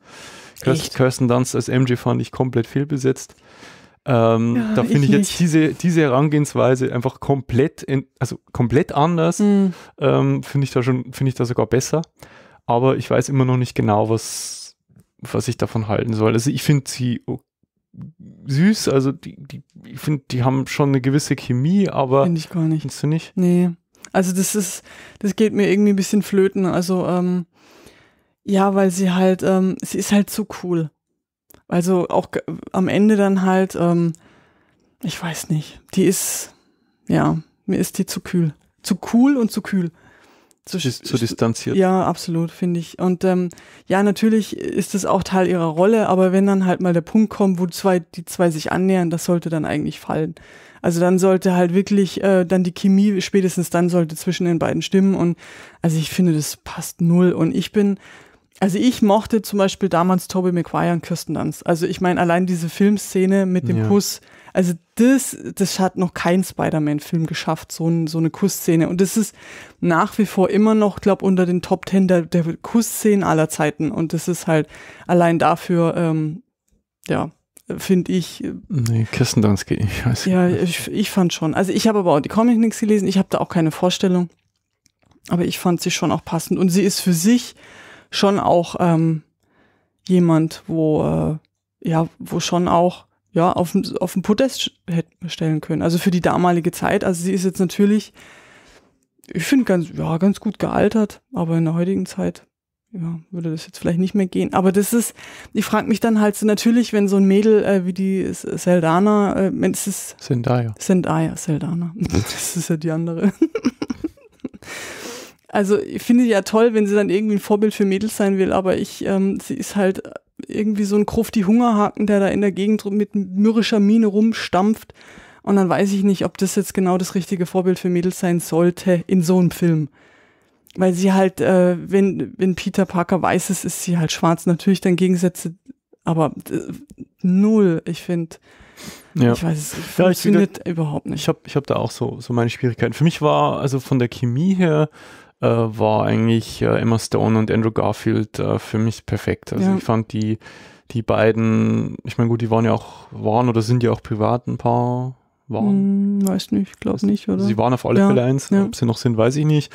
Kirsten? Kirsten Dunst als MJ fand ich komplett fehlbesetzt. Ähm, Ja, da finde ich ich jetzt nicht. diese, diese Herangehensweise einfach komplett, in, also komplett anders. Mhm. Ähm, finde ich da schon, finde ich da sogar besser. Aber ich weiß immer noch nicht genau, was, was ich davon halten soll. Also ich finde sie o- süß, also die, die, ich finde, die haben schon eine gewisse Chemie, aber Finde ich gar nicht. findest du nicht? Nee. Also das ist, das geht mir irgendwie ein bisschen flöten. Also, ähm, ja, weil sie halt, ähm, sie ist halt so cool. Also auch am Ende dann halt, ähm, ich weiß nicht, die ist, ja, mir ist die zu kühl. Zu cool und zu kühl. Zu, Zu distanziert. ja, absolut, finde ich. Und ähm, ja, natürlich ist es auch Teil ihrer Rolle, aber wenn dann halt mal der Punkt kommt, wo zwei, die zwei sich annähern, das sollte dann eigentlich fallen. Also dann sollte halt wirklich äh, dann die Chemie, spätestens dann sollte zwischen den beiden stimmen. Und also ich finde, das passt null. Und ich bin, also ich mochte zum Beispiel damals Tobey Maguire und Kirsten Dunst. Also ich meine, allein diese Filmszene mit dem Ja. Kuss, also das, das hat noch kein Spider-Man-Film geschafft, so, ein, so eine Kussszene. Und das ist nach wie vor immer noch, glaube unter den Top Ten der, der Kussszenen aller Zeiten. Und das ist halt allein dafür, ähm, ja, finde ich, äh, Nee, Kirsten Dunst geht nicht. Ich weiß ja, ich, ich fand schon. Also ich habe aber auch die Comic nichts gelesen, ich habe da auch keine Vorstellung. Aber ich fand sie schon auch passend. Und sie ist für sich schon auch ähm, jemand, wo, äh, ja, wo schon auch ja, auf, auf dem Podest hätte stellen können. Also für die damalige Zeit. Also sie ist jetzt natürlich, ich finde ganz, ja, ganz gut gealtert, aber in der heutigen Zeit ja, würde das jetzt vielleicht nicht mehr gehen. Aber das ist, ich frage mich dann halt so natürlich, wenn so ein Mädel äh, wie die Seldana, äh, wenn es ist Zendaya. Zendaya, Seldana. <laughs> das ist ja die andere. <laughs> also ich finde ja toll, wenn sie dann irgendwie ein Vorbild für Mädels sein will, aber ich, ähm, sie ist halt irgendwie so ein krufti Hungerhaken, der da in der Gegend mit mürrischer Miene rumstampft. Und dann weiß ich nicht, ob das jetzt genau das richtige Vorbild für Mädels sein sollte in so einem Film weil sie halt, äh, wenn, wenn Peter Parker weiß ist, ist sie halt schwarz. Natürlich dann Gegensätze, aber äh, null, ich finde. Ja. Ich weiß, es funktioniert ja, überhaupt nicht. Ich habe ich hab da auch so, so meine Schwierigkeiten. Für mich war, also von der Chemie her, äh, war eigentlich äh, Emma Stone und Andrew Garfield äh, für mich perfekt. Also Ja. ich fand die, die beiden, ich meine gut, die waren ja auch, waren oder sind ja auch privat ein paar, waren. Hm, weiß nicht, glaube nicht, oder? Sie waren auf alle Ja, Fälle eins. ja. Ob sie noch sind, weiß ich nicht.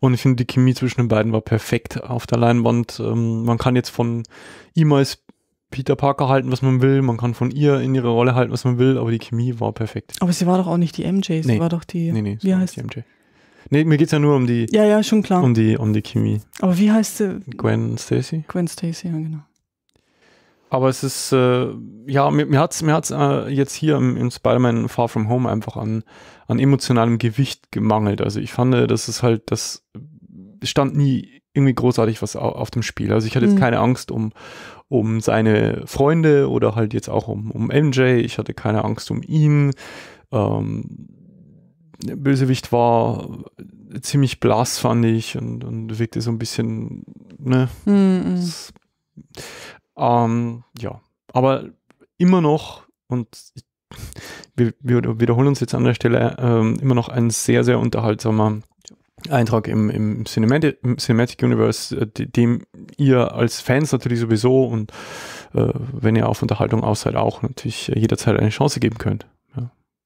Und ich finde, die Chemie zwischen den beiden war perfekt auf der Leinwand. Ähm, man kann jetzt von ihm als Peter Parker halten, was man will. Man kann von ihr in ihre Rolle halten, was man will. Aber die Chemie war perfekt. aber sie war doch auch nicht die MJ, sie Nee. war doch die. Nee, nee. wie heißt die MJ. Nee, mir geht's ja nur um die, Ja, ja, schon klar. um die, um die Chemie. aber wie heißt sie? Gwen Stacy. Gwen Stacy, ja, genau. Aber es ist, äh, ja, mir, mir hat's, mir hat's äh, jetzt hier im, im Spider-Man Far From Home einfach an, an emotionalem Gewicht gemangelt. Also ich fand, das ist halt, das es stand nie irgendwie großartig was au- auf dem Spiel. Also ich hatte jetzt Mhm. keine Angst um, um seine Freunde oder halt jetzt auch um, um MJ. Ich hatte keine Angst um ihn. Ähm, Bösewicht war ziemlich blass, fand ich, und, und wirkte so ein bisschen, ne, Mhm. das- Ähm, ja, aber immer noch, und ich, wir, wir wiederholen uns jetzt an der Stelle, ähm, immer noch ein sehr, sehr unterhaltsamer Eintrag im, im, Cinematic, im Cinematic Universe, äh, de- dem ihr als Fans natürlich sowieso und äh, wenn ihr auf Unterhaltung aus seid, auch natürlich jederzeit eine Chance geben könnt.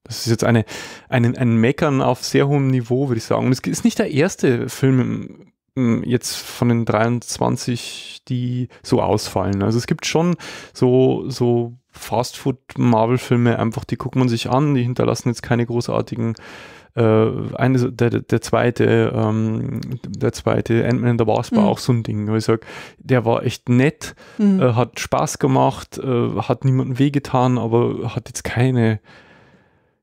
Das ist jetzt eine, ein, ein Meckern auf sehr hohem Niveau, würde ich sagen. Und es ist nicht der erste Film im, m, jetzt von den 23, die so ausfallen. Also es gibt schon so, so Fastfood-Marvel-Filme, einfach die guckt man sich an, die hinterlassen jetzt keine großartigen äh, eine, der, der zweite, ähm, der zweite Ant-Man and the Wasp war Mhm. auch so ein Ding, wo ich sage, der war echt nett, Mhm. äh, hat Spaß gemacht, äh, hat niemandem wehgetan, aber hat jetzt keine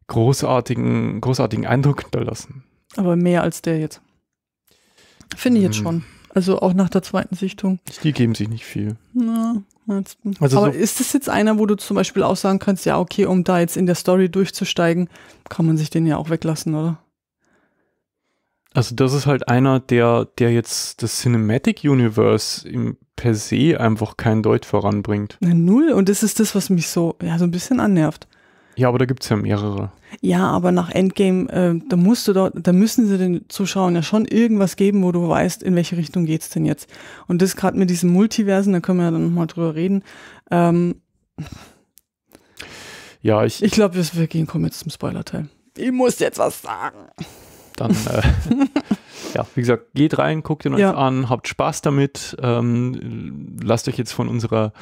großartigen, großartigen Eindruck hinterlassen. Aber mehr als der jetzt. Finde ich jetzt Mhm. schon. Also auch nach der zweiten Sichtung. Die geben sich nicht viel. Na, jetzt- Also Aber so- ist das jetzt einer, wo du zum Beispiel auch sagen kannst, ja, okay, um da jetzt in der Story durchzusteigen, kann man sich den ja auch weglassen, oder? Also das ist halt einer, der, der jetzt das Cinematic Universe im per se einfach kein Deut voranbringt. Na, null. Und das ist das, was mich so, ja, so ein bisschen annervt. Ja, aber da gibt's ja mehrere. Ja, aber nach Endgame, äh, da musst du doch, da müssen sie den Zuschauern ja schon irgendwas geben, wo du weißt, in welche Richtung geht's denn jetzt. Und das gerade mit diesen Multiversen, da können wir ja dann nochmal drüber reden. Ähm, Ja, ich, ich glaube, wir, wir gehen, kommen jetzt zum Spoiler-Teil. Ich muss jetzt was sagen. Dann, äh, <laughs> ja, wie gesagt, geht rein, guckt ihn euch Ja. an, habt Spaß damit, ähm, lasst euch jetzt von unserer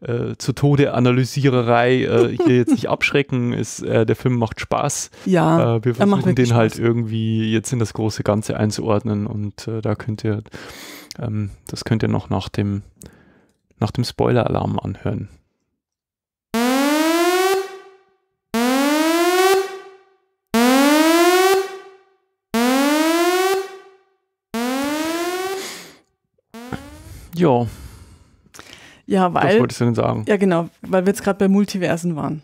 äh, zu Tode Analysiererei äh, hier jetzt nicht abschrecken. Ist, äh, der Film macht Spaß. Ja, äh, wir er versuchen den halt Spaß. irgendwie jetzt in das große Ganze einzuordnen und äh, da könnt ihr, ähm, das könnt ihr noch nach dem, nach dem Spoiler-Alarm anhören. Ja, ja, was weil, wolltest du denn sagen? ja genau, weil wir jetzt gerade bei Multiversen waren.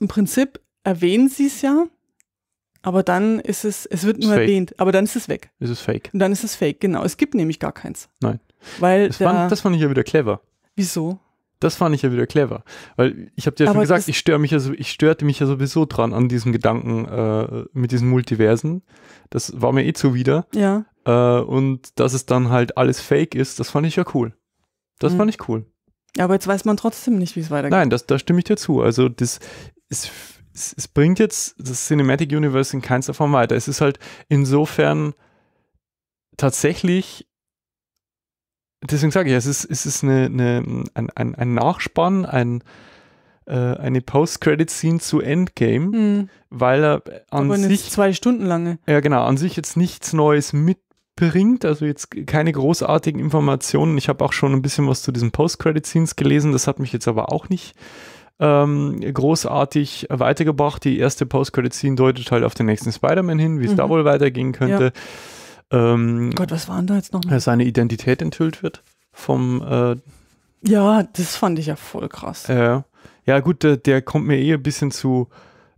Im Prinzip erwähnen sie es ja, aber dann ist es, es wird Ist nur fake. erwähnt, aber dann ist es weg. Ist es fake? Und dann ist es fake, genau. Es gibt nämlich gar keins. Nein. Weil Das fand, das fand ich ja wieder clever. wieso? Das fand ich ja wieder clever. Weil ich habe dir ja schon gesagt, ich störe mich ja so, ich störte mich ja sowieso dran an diesem Gedanken äh, mit diesen Multiversen. Das war mir eh zuwider. Ja. Äh, und dass es dann halt alles fake ist, das fand ich ja cool. Das Mhm. fand ich cool. Ja, aber jetzt weiß man trotzdem nicht, wie es weitergeht. Nein, das, da stimme ich dir zu. Also das es, es, es bringt jetzt das Cinematic Universe in keinster Form weiter. Es ist halt insofern tatsächlich, deswegen sage ich, es ist, es ist eine, eine, ein, ein, ein Nachspann, ein, äh, eine Post-Credit-Scene zu Endgame, Hm, weil er an aber sich zwei Stunden lange. ja, genau, an sich jetzt nichts Neues mit, bringt, also jetzt keine großartigen Informationen. Ich habe auch schon ein bisschen was zu diesen Post-Credit-Scenes gelesen, das hat mich jetzt aber auch nicht ähm, großartig weitergebracht. Die erste Post-Credit-Scene deutet halt auf den nächsten Spider-Man hin, wie es Mhm. da wohl weitergehen könnte. Ähm, Gott, was waren da jetzt noch? äh, seine Identität enthüllt wird vom äh, Ja, das fand ich ja voll krass. äh, ja gut, der, der kommt mir eh ein bisschen zu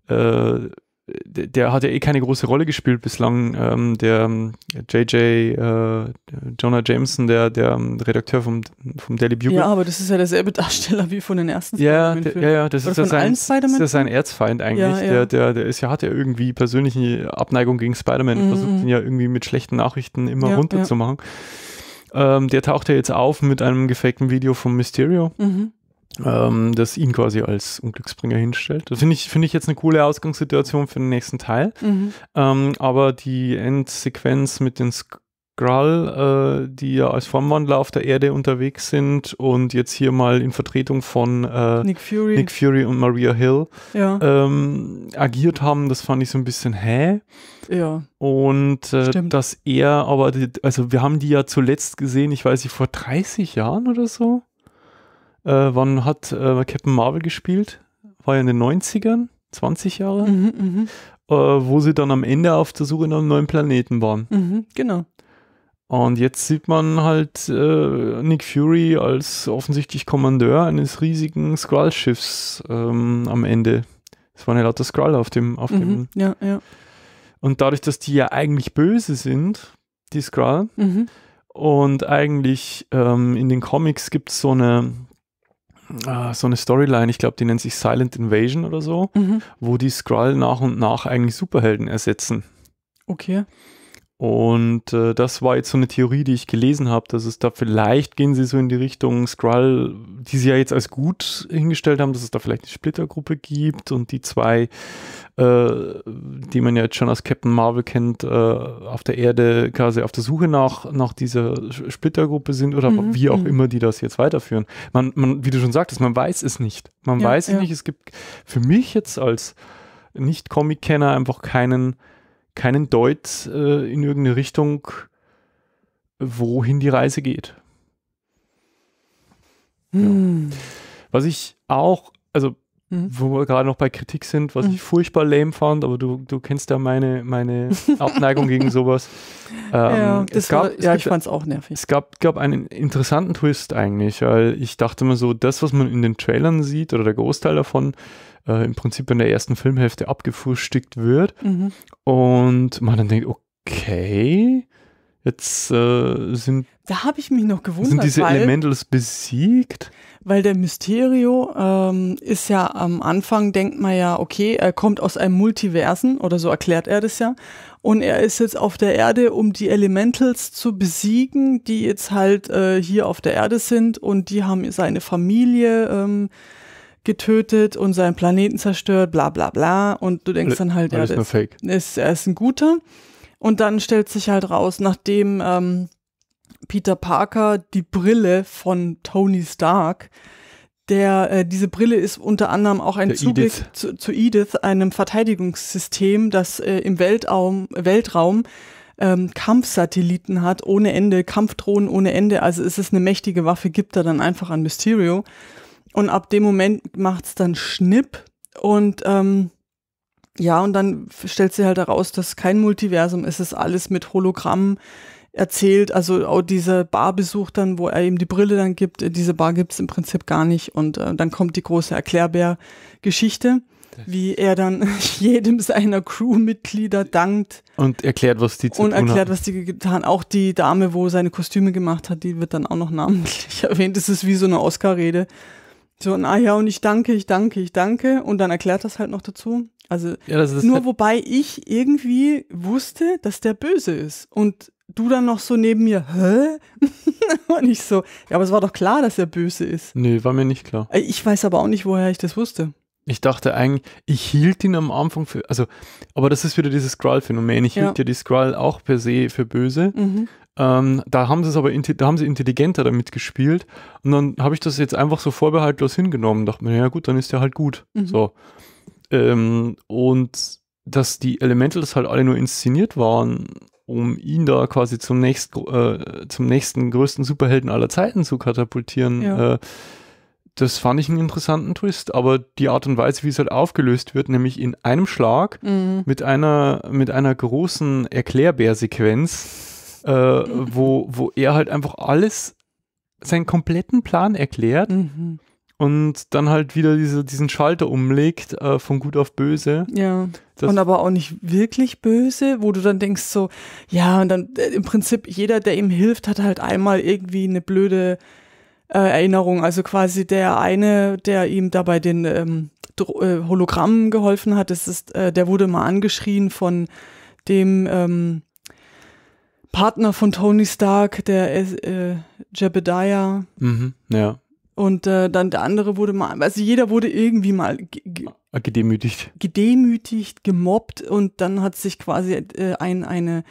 äh, der, hat ja eh keine große Rolle gespielt bislang. Ähm, der ähm, JJ äh, Jonah Jameson, der, der ähm, Redakteur vom, vom Daily Bugle. Ja, aber das ist ja derselbe Darsteller wie von den ersten Ja, der, ja, ja, das Oder ist ja sein, ist ja sein Erzfeind eigentlich. Ja, ja. Der, der, der ist ja, hat ja irgendwie persönliche Abneigung gegen Spider-Man, Mhm, versucht ihn ja irgendwie mit schlechten Nachrichten immer Ja, runterzumachen. Ähm, der taucht ja jetzt auf mit einem gefakten Video von Mysterio, Mhm. Ähm, das ihn quasi als Unglücksbringer hinstellt. Das finde ich, finde ich jetzt eine coole Ausgangssituation für den nächsten Teil. Mhm. Ähm, aber die Endsequenz mit den Skrull, äh, die ja als Formwandler auf der Erde unterwegs sind und jetzt hier mal in Vertretung von äh, Nick Fury. Nick Fury und Maria Hill ja, ähm, agiert haben, das fand ich so ein bisschen hä. ja. Und äh, dass er aber, also wir haben die ja zuletzt gesehen, ich weiß nicht, vor 30 Jahren oder so. Äh, wann hat äh, Captain Marvel gespielt? War ja in den 90ern, 20 Jahre, Mhm, mhm, äh, wo sie dann am Ende auf der Suche nach einem neuen Planeten waren. mhm, genau. Und jetzt sieht man halt äh, Nick Fury als offensichtlich Kommandeur eines riesigen Skrull-Schiffs ähm, am Ende. Es waren ja lauter Skrull auf dem, auf dem. Mhm, ja, ja. Und dadurch, dass die ja eigentlich böse sind, die Skrull, Mhm. und eigentlich ähm, in den Comics gibt es so eine ah, so eine Storyline, ich glaube, die nennt sich Silent Invasion oder so, Mhm. wo die Skrull nach und nach eigentlich Superhelden ersetzen. Okay. Und äh, das war jetzt so eine Theorie, die ich gelesen habe, dass es da vielleicht gehen sie so in die Richtung Skrull, die sie ja jetzt als gut hingestellt haben, dass es da vielleicht eine Splittergruppe gibt und die zwei, äh, die man ja jetzt schon als Captain Marvel kennt, äh, auf der Erde quasi auf der Suche nach, nach dieser Splittergruppe sind oder Mhm, wie auch mhm. immer die das jetzt weiterführen. Man, man, wie du schon sagtest, man weiß es nicht. Man Ja, weiß es ja. nicht. Es gibt für mich jetzt als Nicht-Comic-Kenner einfach keinen keinen Deut äh, in irgendeine Richtung, wohin die Reise geht. Hm. Was ich auch, also Mhm. wo wir gerade noch bei Kritik sind, was Mhm. ich furchtbar lame fand, aber du, du kennst ja meine, meine <laughs> Abneigung gegen sowas. Ähm, ja, es gab, war, es ja gibt- ich fand's auch nervig. es gab, gab einen interessanten Twist eigentlich, weil ich dachte mir so, das, was man in den Trailern sieht, oder der Großteil davon, äh, im Prinzip in der ersten Filmhälfte abgefrühstückt wird, Mhm. Und man dann denkt, okay, jetzt äh, sind, Da habe ich mich noch gewundert, sind diese weil, Elementals besiegt. weil der Mysterio ähm, ist ja am Anfang, denkt man ja, okay, er kommt aus einem Multiversen oder so erklärt er das ja. Und er ist jetzt auf der Erde, um die Elementals zu besiegen, die jetzt halt äh, hier auf der Erde sind und die haben seine Familie ähm, getötet und seinen Planeten zerstört, bla bla bla. Und du denkst dann halt, ja, das, Fake. ist, er ist ein guter. Und dann stellt sich halt raus, nachdem ähm, Peter Parker die Brille von Tony Stark, der äh, diese Brille ist unter anderem auch ein Der Zugang Edith. zu, zu Edith, einem Verteidigungssystem, das äh, im Weltraum, Weltraum ähm, Kampfsatelliten hat, ohne Ende, Kampfdrohnen ohne Ende. Also es ist eine mächtige Waffe, gibt er dann einfach an Mysterio. Und ab dem Moment macht's dann Schnipp und ähm, ja, und dann stellt sie halt heraus, dass kein Multiversum ist, es ist alles mit Hologramm erzählt. Also auch dieser Barbesuch dann, wo er ihm die Brille dann gibt, äh, diese Bar gibt's im Prinzip gar nicht. Und äh, dann kommt die große Erklärbär-Geschichte, wie er dann <laughs> jedem seiner Crewmitglieder dankt Und erklärt, was die zu und tun erklärt, haben. was die getan. Auch die Dame, wo seine Kostüme gemacht hat, die wird dann auch noch namentlich <laughs> erwähnt. Das ist wie so eine Oscar-Rede. So, na ja, und ich danke, ich danke, ich danke. Und dann erklärt das halt noch dazu. Also Ja, nur wobei ich irgendwie wusste, dass der böse ist. Und du dann noch so neben mir, hä? <laughs> und ich so, ja, aber es war doch klar, dass er böse ist. nee, war mir nicht klar. Äh, Ich weiß aber auch nicht, woher ich das wusste. Ich dachte eigentlich, ich hielt ihn am Anfang für, also, aber das ist wieder dieses Skrull-Phänomen. Ich Ja. hielt ja die Skrull auch per se für böse. Mhm. Ähm, da haben sie es aber, da haben sie intelligenter damit gespielt. Und dann habe ich das jetzt einfach so vorbehaltlos hingenommen. Dachte mir, ja gut, dann ist der halt gut. Mhm. So. Ähm, und dass die Elementals halt alle nur inszeniert waren, um ihn da quasi zum, nächst, äh, zum nächsten größten Superhelden aller Zeiten zu katapultieren. Ja. Äh, das fand ich einen interessanten Twist, aber die Art und Weise, wie es halt aufgelöst wird, nämlich in einem Schlag Mhm. mit einer, mit einer großen Erklärbär-Sequenz, äh, wo, wo er halt einfach alles, seinen kompletten Plan erklärt Mhm. und dann halt wieder diese, diesen Schalter umlegt äh, von gut auf böse. Ja. Das, und aber auch nicht wirklich böse, wo du dann denkst so, ja, und dann äh, im Prinzip jeder, der ihm hilft, hat halt einmal irgendwie eine blöde äh, Erinnerung. Also quasi der eine, der ihm dabei den ähm, äh, Hologramm geholfen hat, das ist, äh, der wurde mal angeschrien von dem ähm, Partner von Tony Stark, der äh, Jebediah. mhm, ja, Und äh, dann der andere wurde mal, also jeder wurde irgendwie mal ge- gedemütigt. gedemütigt, gemobbt und dann hat sich quasi äh, ein, eine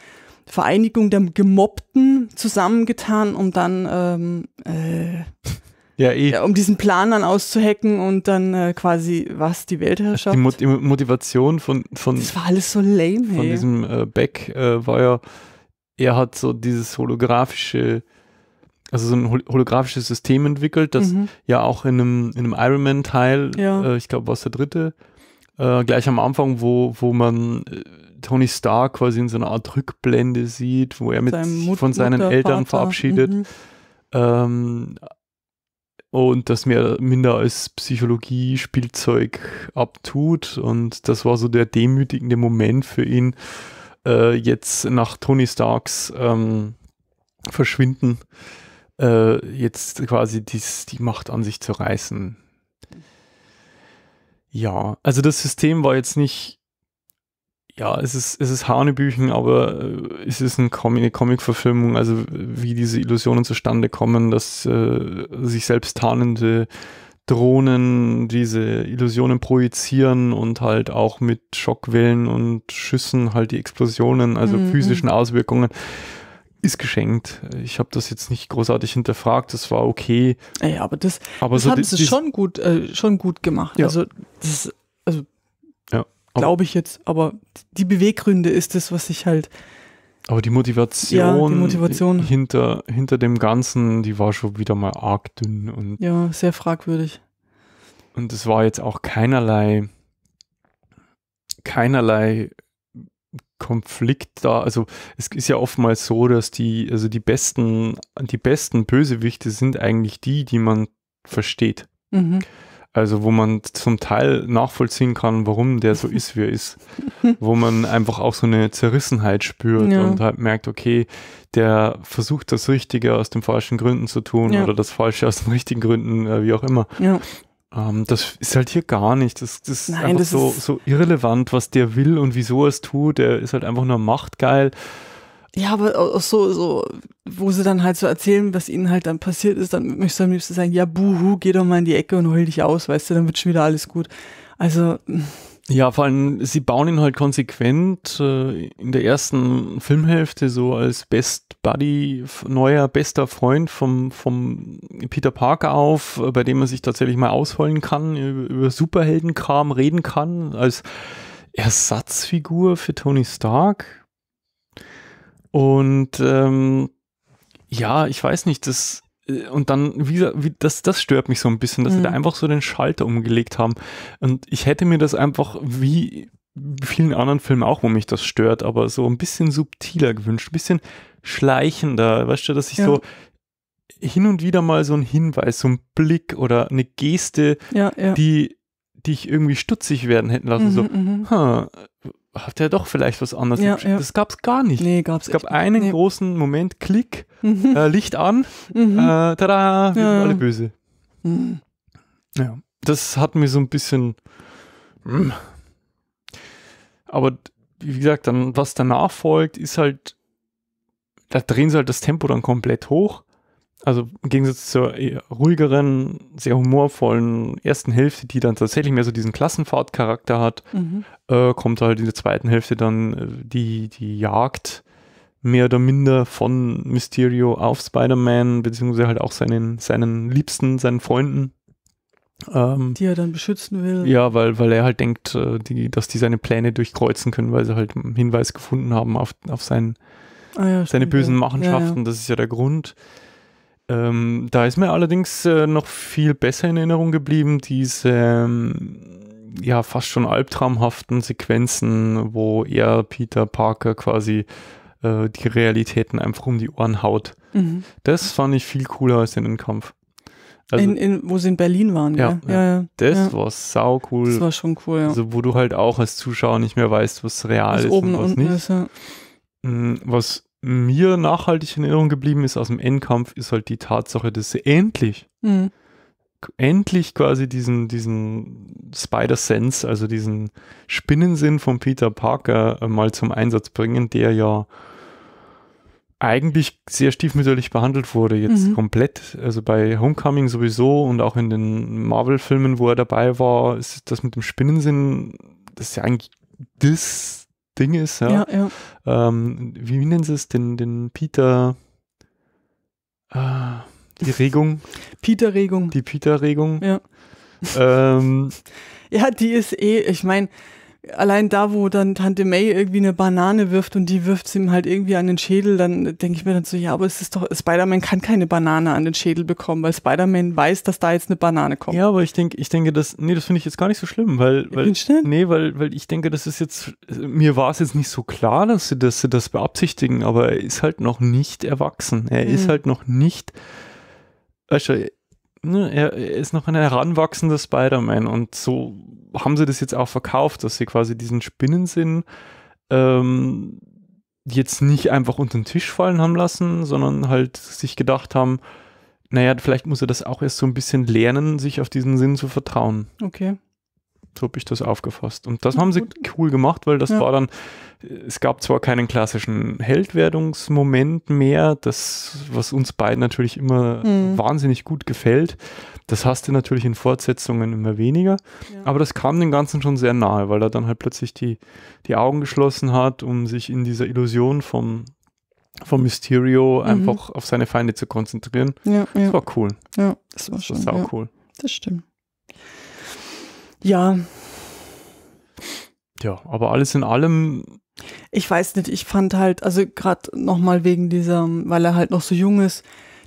Vereinigung der Gemobbten zusammengetan, um dann ähm, äh, Ja, eh. ja, um diesen Plan dann auszuhacken und dann äh, quasi was die Weltherrschaft. Die, Mo die Motivation von, von, das war alles so lame, von hey. diesem äh, Beck äh, war ja, er hat so dieses holographische, also so ein hol holographisches System entwickelt, das Mhm. ja auch in einem, in einem Iron Man Teil, Ja. äh, ich glaube, war es der dritte, äh, gleich am Anfang, wo, wo man äh, Tony Stark quasi in so einer Art Rückblende sieht, wo er mit Mut- von seinen Mutter, Eltern Vater, verabschiedet. mhm. Ähm, und das mehr minder als Psychologie-Spielzeug abtut. Und das war so der demütigende Moment für ihn, äh, jetzt nach Tony Starks ähm, Verschwinden, äh, jetzt quasi dies, die Macht an sich zu reißen. Ja, also das System war jetzt nicht, ja, es ist, es ist Hanebüchen, aber äh, es ist ein Comic, eine Comic-Verfilmung, also wie diese Illusionen zustande kommen, dass äh, sich selbst tarnende Drohnen diese Illusionen projizieren und halt auch mit Schockwellen und Schüssen halt die Explosionen, also Mhm. physischen Auswirkungen, ist geschenkt. Ich habe das jetzt nicht großartig hinterfragt, das war okay. Ja, aber das, Aber das so haben sie schon gut, äh, schon gut gemacht. Ja. Also das, also Ja, glaube ich jetzt. Aber die Beweggründe ist das, was ich halt Aber die Motivation, Ja, die Motivation. Hinter, hinter dem Ganzen, die war schon wieder mal arg dünn und, ja sehr fragwürdig. und es war jetzt auch keinerlei, keinerlei Konflikt da. Also es ist ja oftmals so, dass die, also die besten, die besten Bösewichte sind eigentlich die, die man versteht. Mhm. Also wo man zum Teil nachvollziehen kann, warum der so ist, wie er ist. <laughs> wo man einfach auch so eine Zerrissenheit spürt Ja. und halt merkt, okay, der versucht das Richtige aus den falschen Gründen zu tun Ja. oder das Falsche aus den richtigen Gründen, äh, wie auch immer. Ja. Ähm, das ist halt hier gar nicht. Das, das ist Nein, einfach das so, ist- so irrelevant, was der will und wieso er es tut. Der ist halt einfach nur machtgeil. Ja, aber auch so, so, wo sie dann halt so erzählen, was ihnen halt dann passiert ist, dann möchtest du am liebsten sagen, ja, buhu, geh doch mal in die Ecke und heul dich aus, weißt du, dann wird schon wieder alles gut. Also, Ja, vor allem, sie bauen ihn halt konsequent äh, in der ersten Filmhälfte so als Best Buddy, neuer bester Freund vom, vom Peter Parker auf, äh, bei dem man sich tatsächlich mal ausholen kann, über, über Superheldenkram reden kann, als Ersatzfigur für Tony Stark. Und ähm, ja, ich weiß nicht, das äh, und dann, wie, wie das, das stört mich so ein bisschen, dass sie Mhm. da einfach so den Schalter umgelegt haben. Und ich hätte mir das einfach wie vielen anderen Filmen auch, wo mich das stört, aber so ein bisschen subtiler gewünscht, ein bisschen schleichender, weißt du, dass ich Ja. so hin und wieder mal so einen Hinweis, so einen Blick oder eine Geste, ja, ja. die, die ich irgendwie stutzig werden hätten lassen, Mhm, so, mhm. Ha, hat er doch vielleicht was anderes. Ja, ja. Das gab's gar nicht. Nee, gab's Es gab einen nicht. großen Moment, Klick, Nee. äh, Licht an, Mhm. äh, tada, wir Ja, sind alle böse. Mhm. Ja, das hat mir so ein bisschen. mm. Aber wie gesagt, dann, was danach folgt, ist halt, da drehen sie halt das Tempo dann komplett hoch. Also im Gegensatz zur ruhigeren, sehr humorvollen ersten Hälfte, die dann tatsächlich mehr so diesen Klassenfahrtcharakter hat, Mhm. äh, kommt halt in der zweiten Hälfte dann äh, die, die Jagd mehr oder minder von Mysterio auf Spider-Man, beziehungsweise halt auch seinen, seinen Liebsten, seinen Freunden. Ähm, Die er dann beschützen will. ja, weil, weil er halt denkt, äh, die, dass die seine Pläne durchkreuzen können, weil sie halt einen Hinweis gefunden haben auf, auf sein Ah, ja, seine stimmt, bösen ja. Machenschaften, das ist ja der Grund. Ähm, da ist mir allerdings äh, noch viel besser in Erinnerung geblieben, diese ähm, ja fast schon albtraumhaften Sequenzen, wo er Peter Parker quasi äh, die Realitäten einfach um die Ohren haut. Mhm. Das fand ich viel cooler als in den Kampf. Also in, in, wo sie in Berlin waren, Ja, ja. Ja, ja. das war sau cool. Das war schon cool, ja. Also wo du halt auch als Zuschauer nicht mehr weißt, was real Was ist oben und und was unten nicht. ist. Mm, Was mir nachhaltig in Erinnerung geblieben ist aus dem Endkampf, ist halt die Tatsache, dass sie endlich, Mhm. endlich quasi diesen, diesen Spider-Sense, also diesen Spinnensinn von Peter Parker äh, mal zum Einsatz bringen, der ja eigentlich sehr stiefmütterlich behandelt wurde, jetzt Mhm. komplett. Also bei Homecoming sowieso und auch in den Marvel-Filmen, wo er dabei war, ist das mit dem Spinnensinn, das ja eigentlich das Ding ist, ja. Ja, ja. Ähm, wie nennen sie es? Den, den Peter, äh, die Regung, Peter Regung. die Peter-Regung. Ja. Ähm, <laughs> Ja, die ist eh, ich meine, allein da, wo dann Tante May irgendwie eine Banane wirft und die wirft sie ihm halt irgendwie an den Schädel, dann denke ich mir dann so, ja, aber es ist doch, Spider-Man kann keine Banane an den Schädel bekommen, weil Spider-Man weiß, dass da jetzt eine Banane kommt. ja, aber ich denke, ich denke, das, nee, das finde ich jetzt gar nicht so schlimm, weil, weil nee, weil, weil ich denke, das ist jetzt, mir war es jetzt nicht so klar, dass sie, dass sie das beabsichtigen, aber er ist halt noch nicht erwachsen. Er ist Mhm. halt noch nicht, weißt du, ne, er, er ist noch ein heranwachsender Spider-Man und so haben sie das jetzt auch verkauft, dass sie quasi diesen Spinnensinn ähm, jetzt nicht einfach unter den Tisch fallen haben lassen, sondern halt sich gedacht haben, naja, vielleicht muss er das auch erst so ein bisschen lernen, sich auf diesen Sinn zu vertrauen. Okay. So habe ich das aufgefasst. Und das haben sie cool gemacht, weil das Ja. war dann, es gab zwar keinen klassischen Heldwerdungsmoment mehr, das, was uns beiden natürlich immer Mhm. wahnsinnig gut gefällt. Das hast du natürlich in Fortsetzungen immer weniger. Ja. Aber das kam dem Ganzen schon sehr nahe, weil er dann halt plötzlich die, die Augen geschlossen hat, um sich in dieser Illusion vom, vom Mysterio Mhm. einfach auf seine Feinde zu konzentrieren. ja, Das ja, war cool. ja, das war Das schon, war sau ja, cool. das stimmt. Ja, Ja, aber alles in allem, ich weiß nicht, ich fand halt, also gerade nochmal wegen dieser, weil er halt noch so jung ist,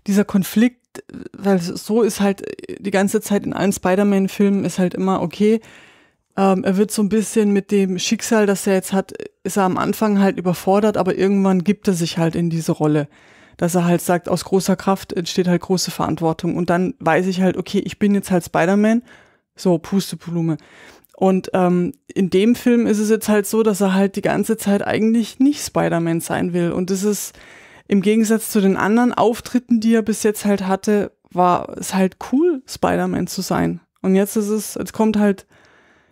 dieser Konflikt, weil so ist halt die ganze Zeit in allen Spider-Man-Filmen ist halt immer, okay, ähm, er wird so ein bisschen mit dem Schicksal, das er jetzt hat, ist er am Anfang halt überfordert, aber irgendwann gibt er sich halt in diese Rolle. Dass er halt sagt, aus großer Kraft entsteht halt große Verantwortung. Und dann weiß ich halt, okay, ich bin jetzt halt Spider-Man. So, Pusteblume. Und ähm, in dem Film ist es jetzt halt so, dass er halt die ganze Zeit eigentlich nicht Spider-Man sein will. Und das ist im Gegensatz zu den anderen Auftritten, die er bis jetzt halt hatte, war es halt cool, Spider-Man zu sein. Und jetzt ist es, jetzt kommt halt,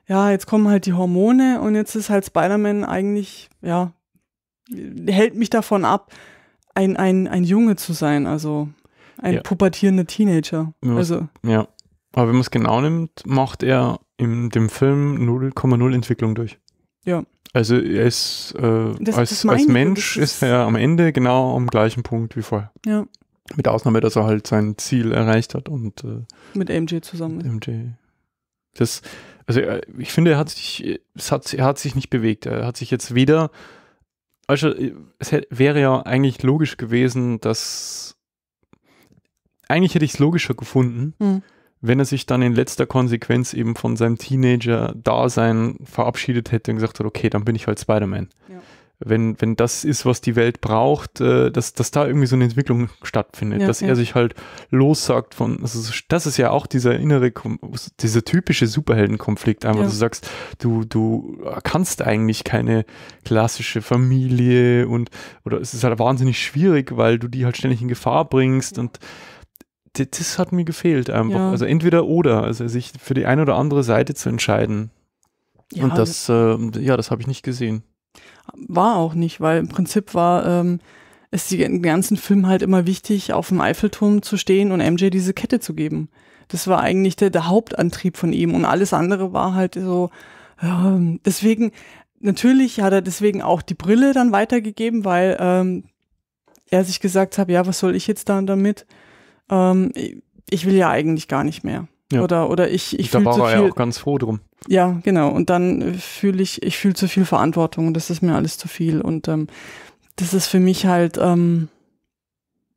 ja, jetzt kommen halt die Hormone und jetzt ist halt Spider-Man eigentlich, ja, hält mich davon ab, ein, ein, ein Junge zu sein, also ein Ja. pubertierender Teenager. Ja, Also, ja. Aber wenn man es genau nimmt, macht er in dem Film 0,0 Entwicklung durch. Ja. Also er ist äh, Das- als, das als ich, Mensch das ist er am Ende genau am gleichen Punkt wie vorher. ja, Mit Ausnahme, dass er halt sein Ziel erreicht hat und äh, mit MJ zusammen. MJ. Das, also äh, ich finde, er hat sich, es hat, er hat sich nicht bewegt. Er hat sich jetzt weder, also es hätte, wäre ja eigentlich logisch gewesen, dass eigentlich hätte ich es logischer gefunden, Mhm. Wenn er sich dann in letzter Konsequenz eben von seinem Teenager-Dasein verabschiedet hätte und gesagt hat, okay, dann bin ich halt Spider-Man. Ja. Wenn, wenn das ist, was die Welt braucht, äh, dass, dass da irgendwie so eine Entwicklung stattfindet, Ja, dass ja. er sich halt lossagt von, also so- das ist ja auch dieser innere, dieser typische Superheldenkonflikt, einfach, Ja. du sagst, du, du kannst eigentlich keine klassische Familie und, oder es ist halt wahnsinnig schwierig, weil du die halt ständig in Gefahr bringst und das hat mir gefehlt einfach. Ja. Also entweder oder, also sich für die eine oder andere Seite zu entscheiden. Ja, und das, äh, ja, das habe ich nicht gesehen. war auch nicht, weil im Prinzip war ähm, es den ganzen Film halt immer wichtig, auf dem Eiffelturm zu stehen und MJ diese Kette zu geben. Das war eigentlich der, der Hauptantrieb von ihm und alles andere war halt so, ja, deswegen, natürlich hat er deswegen auch die Brille dann weitergegeben, weil ähm, er sich gesagt hat, ja, was soll ich jetzt dann damit? Ähm, ich will ja eigentlich gar nicht mehr. Ja. Oder, oder ich, ich da fühle war zu er viel. ja auch ganz froh drum. Ja, genau. Und dann fühle ich, ich fühle zu viel Verantwortung und das ist mir alles zu viel. Und ähm, das ist für mich halt ähm,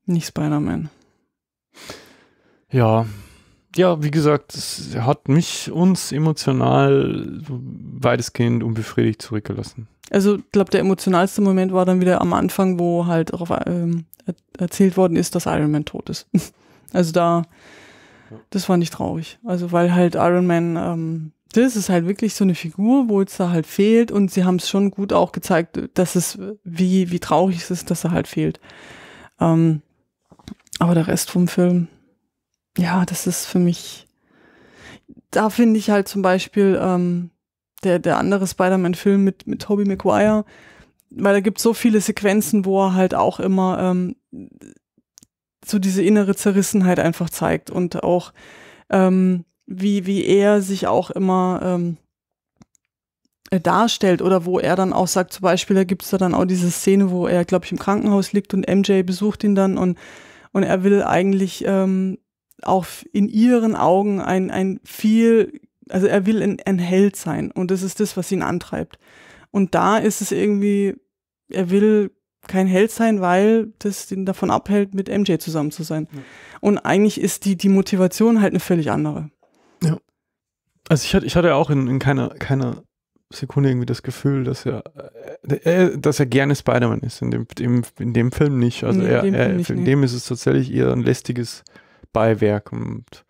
nicht Spider-Man. Ja, ja, wie gesagt, es hat mich uns emotional weitestgehend unbefriedigt zurückgelassen. Also ich glaube, der emotionalste Moment war dann wieder am Anfang, wo halt darauf ähm, erzählt worden ist, dass Iron Man tot ist. <laughs> also da, das fand ich traurig. Also weil halt Iron Man, ähm, das ist halt wirklich so eine Figur, wo jetzt da halt fehlt und sie haben es schon gut auch gezeigt, dass es, wie, wie traurig es ist, dass er halt fehlt. Ähm, aber der Rest vom Film, ja, das ist für mich, da finde ich halt zum Beispiel ähm, der, der andere Spider-Man-Film mit, mit Tobey Maguire, weil da gibt so viele Sequenzen, wo er halt auch immer ähm, so diese innere Zerrissenheit einfach zeigt und auch ähm, wie, wie er sich auch immer ähm, äh, darstellt oder wo er dann auch sagt, zum Beispiel, da gibt es da dann auch diese Szene, wo er, glaube ich, im Krankenhaus liegt und MJ besucht ihn dann und, und er will eigentlich ähm, auch in ihren Augen ein, ein viel, also er will ein, ein Held sein und das ist das, was ihn antreibt. Und da ist es irgendwie, er will kein Held sein, weil das ihn davon abhält, mit MJ zusammen zu sein. Ja. Und eigentlich ist die, die Motivation halt eine völlig andere. Ja. Also ich hatte, ich hatte auch in, in keiner, keiner Sekunde irgendwie das Gefühl, dass er, äh, dass er gerne Spider-Man ist. In dem, dem, in dem Film nicht. Also nee, er, er, nicht, in nee. dem ist es tatsächlich eher ein lästiges Beiwerk. Und,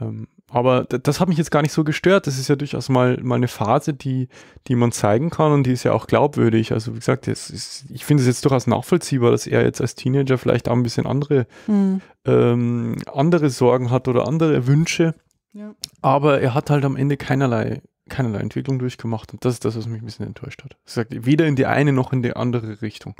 ähm, aber das hat mich jetzt gar nicht so gestört. Das ist ja durchaus mal, mal eine Phase, die, die man zeigen kann und die ist ja auch glaubwürdig. Also wie gesagt, ist, ich finde es jetzt durchaus nachvollziehbar, dass er jetzt als Teenager vielleicht auch ein bisschen andere, mhm. ähm, andere Sorgen hat oder andere Wünsche. Ja. Aber er hat halt am Ende keinerlei, keinerlei Entwicklung durchgemacht und das ist das, was mich ein bisschen enttäuscht hat. Sage, weder in die eine noch in die andere Richtung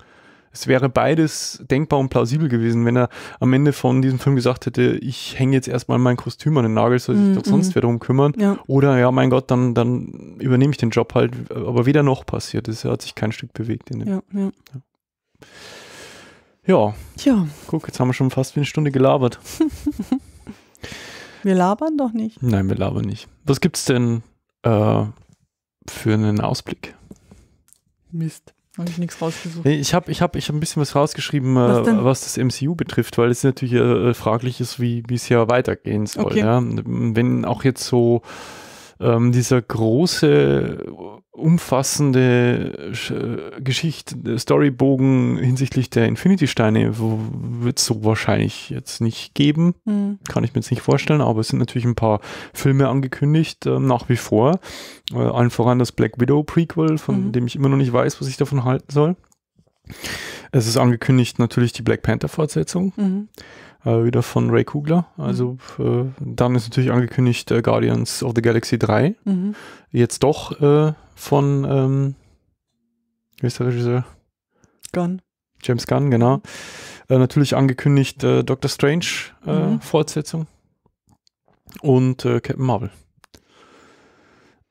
es wäre beides denkbar und plausibel gewesen, wenn er am Ende von diesem Film gesagt hätte, ich hänge jetzt erstmal mein Kostüm an den Nagel, soll sich mm, doch sonst mm. wer darum kümmern. Ja. Oder ja, mein Gott, dann, dann übernehme ich den Job halt. Aber weder noch passiert ist, er hat sich kein Stück bewegt. In dem, ja, ja. ja. Ja. Guck, jetzt haben wir schon fast wie eine Stunde gelabert. <laughs> wir labern doch nicht. Nein, wir labern nicht. Was gibt's denn äh, für einen Ausblick? Mist. Habe ich nichts rausgesucht. Ich habe ich hab, ich hab ein bisschen was rausgeschrieben, was, äh, was das MCU betrifft, weil es natürlich äh, fraglich ist, wie es hier weitergehen soll. Okay. Ja? Wenn auch jetzt so ähm, dieser große, umfassende Geschichte, Storybogen hinsichtlich der Infinity-Steine wird es so wahrscheinlich jetzt nicht geben. Mhm. Kann ich mir jetzt nicht vorstellen, aber es sind natürlich ein paar Filme angekündigt, äh, nach wie vor. Äh, allen voran das Black Widow Prequel, von mhm. dem ich immer noch nicht weiß, was ich davon halten soll. Es ist angekündigt natürlich die Black Panther Fortsetzung. Mhm äh, wieder von Ray Kugler. Also mhm. äh, dann ist natürlich angekündigt äh, Guardians of the Galaxy 3. Mhm. Jetzt doch äh, von, ähm, wie ist der Regisseur? Gunn. James Gunn, genau. Äh, natürlich angekündigt äh, Doctor Strange mhm. Fortsetzung und Captain Marvel.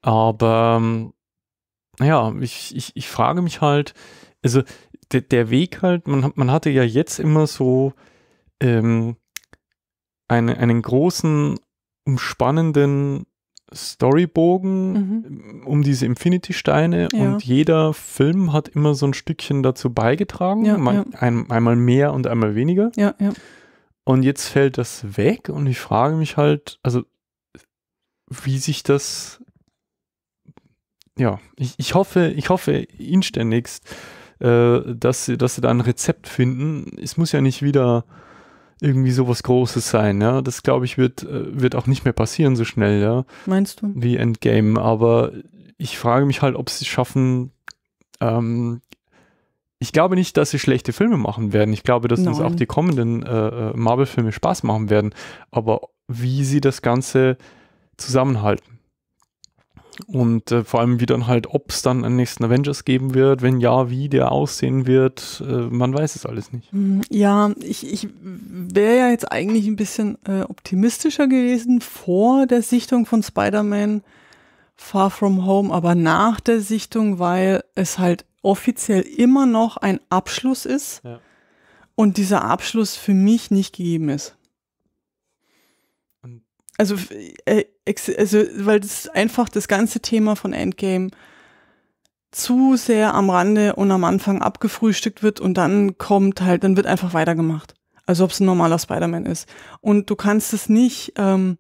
Aber ähm, ja, ich, ich, ich frage mich halt, also der, der Weg halt, man, man hatte ja jetzt immer so ähm, eine, einen großen, umspannenden Storybogen mhm. um diese Infinity-Steine ja. und jeder Film hat immer so ein Stückchen dazu beigetragen, ja, ja. Ein, einmal mehr und einmal weniger. Und jetzt fällt das weg und ich frage mich halt, also wie sich das, ja, ich, ich hoffe, ich hoffe inständigst, äh, dass sie, dass sie da ein Rezept finden. Es muss ja nicht wieder irgendwie sowas Großes sein, ja. Das glaube ich wird, äh, wird auch nicht mehr passieren so schnell, ja. Meinst du? Wie Endgame. Aber ich frage mich halt, ob sie es schaffen, ähm, ich glaube nicht, dass sie schlechte Filme machen werden. Ich glaube, dass Nein. uns auch die kommenden äh, äh, Marvel-Filme Spaß machen werden. Aber wie sie das Ganze zusammenhalten. Und äh, vor allem, wie dann halt, ob es dann einen nächsten Avengers geben wird, wenn ja, wie der aussehen wird, äh, man weiß es alles nicht. Hm, ja, ich, ich wäre ja jetzt eigentlich ein bisschen äh, optimistischer gewesen vor der Sichtung von Spider-Man Far From Home, aber nach der Sichtung, weil es halt offiziell immer noch ein Abschluss ist ja. und dieser Abschluss für mich nicht gegeben ist. Also, äh, also, weil das einfach das ganze Thema von Endgame zu sehr am Rande und am Anfang abgefrühstückt wird und dann kommt halt, dann wird einfach weitergemacht. Also ob es ein normaler Spider-Man ist. Und du kannst es nicht ähm,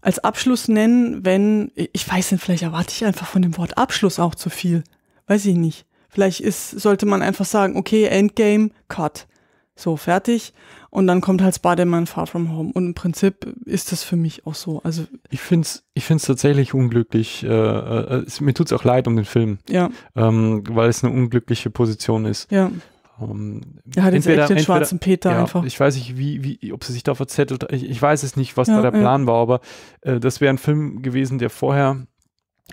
als Abschluss nennen, wenn, ich weiß nicht, vielleicht erwarte ich einfach von dem Wort Abschluss auch zu viel. Weiß ich nicht. Vielleicht ist, sollte man einfach sagen, okay, Endgame, Cut. So, fertig. Und dann kommt halt Spider-Man Far From Home. Und im Prinzip ist das für mich auch so. Also ich finde es ich find's tatsächlich unglücklich. Äh, äh, es, mir tut es auch leid um den Film. Ja. Ähm, weil es eine unglückliche Position ist. Ja. Ähm, Er hat jetzt entweder- echt den entweder- schwarzen Peter ja, einfach. Ich weiß nicht, wie, wie, ob sie sich da verzettelt. Ich, ich weiß es nicht, was Ja, da der ja. Plan war, aber äh, das wäre ein Film gewesen, der vorher,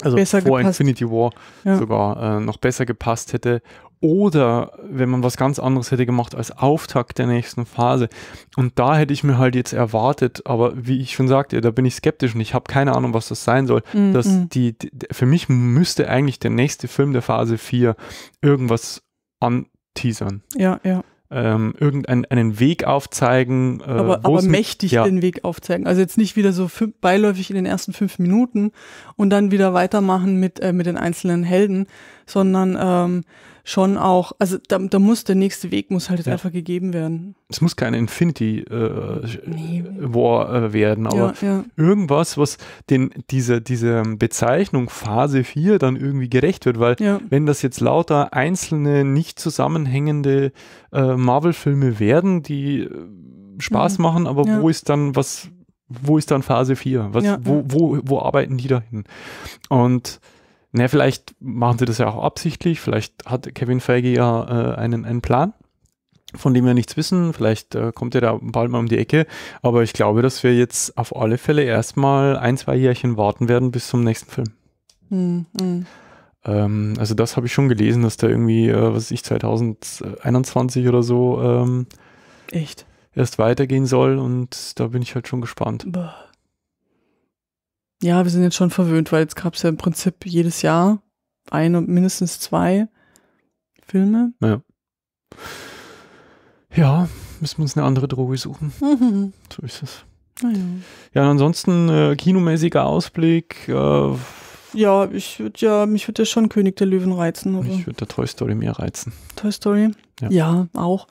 also Besser vor gepasst. Infinity War Ja. sogar äh, noch besser gepasst hätte. Oder wenn man was ganz anderes hätte gemacht als Auftakt der nächsten Phase. Und da hätte ich mir halt jetzt erwartet, aber wie ich schon sagte, da bin ich skeptisch und ich habe keine Ahnung, was das sein soll. Mm, dass mm. die, die, für mich müsste eigentlich der nächste Film der Phase 4 irgendwas anteasern. Ja, ja. Ähm, irgendeinen einen Weg aufzeigen. Äh, aber, aber mächtig ja. den Weg aufzeigen. Also jetzt nicht wieder so beiläufig in den ersten fünf Minuten und dann wieder weitermachen mit, äh, mit den einzelnen Helden, sondern ähm, schon auch, also da, da muss der nächste Weg muss halt jetzt Ja. einfach gegeben werden. Es muss kein Infinity äh, Nee. War äh, werden, aber ja, ja. irgendwas, was den, diese, diese Bezeichnung Phase 4 dann irgendwie gerecht wird, weil wenn das jetzt lauter einzelne, nicht zusammenhängende äh, Marvel-Filme werden, die äh, Spaß Mhm. machen, aber wo ist dann was, wo ist dann Phase 4? Was, wo, wo, wo arbeiten die dahin? Und na, vielleicht machen sie das ja auch absichtlich, vielleicht hat Kevin Feige ja äh, einen, einen Plan, von dem wir nichts wissen, vielleicht äh, kommt er da bald mal um die Ecke, aber ich glaube, dass wir jetzt auf alle Fälle erstmal ein, zwei Jährchen warten werden bis zum nächsten Film. mm, mm. Ähm, also das habe ich schon gelesen, dass da irgendwie, äh, was weiß ich, 2021 oder so ähm, echt. erst weitergehen soll und da bin ich halt schon gespannt. Boah. Ja, wir sind jetzt schon verwöhnt, weil jetzt gab es ja im Prinzip jedes Jahr ein und mindestens zwei Filme. Ja, müssen wir uns eine andere Droge suchen. Mhm. <laughs> So ist es. Naja. Ja, und ansonsten äh, kinomäßiger Ausblick. Äh, Ja, ich würde ja, mich würde ja schon König der Löwen reizen. Also. ich würde der Toy Story mehr reizen. Toy Story. Ja. Ja, auch.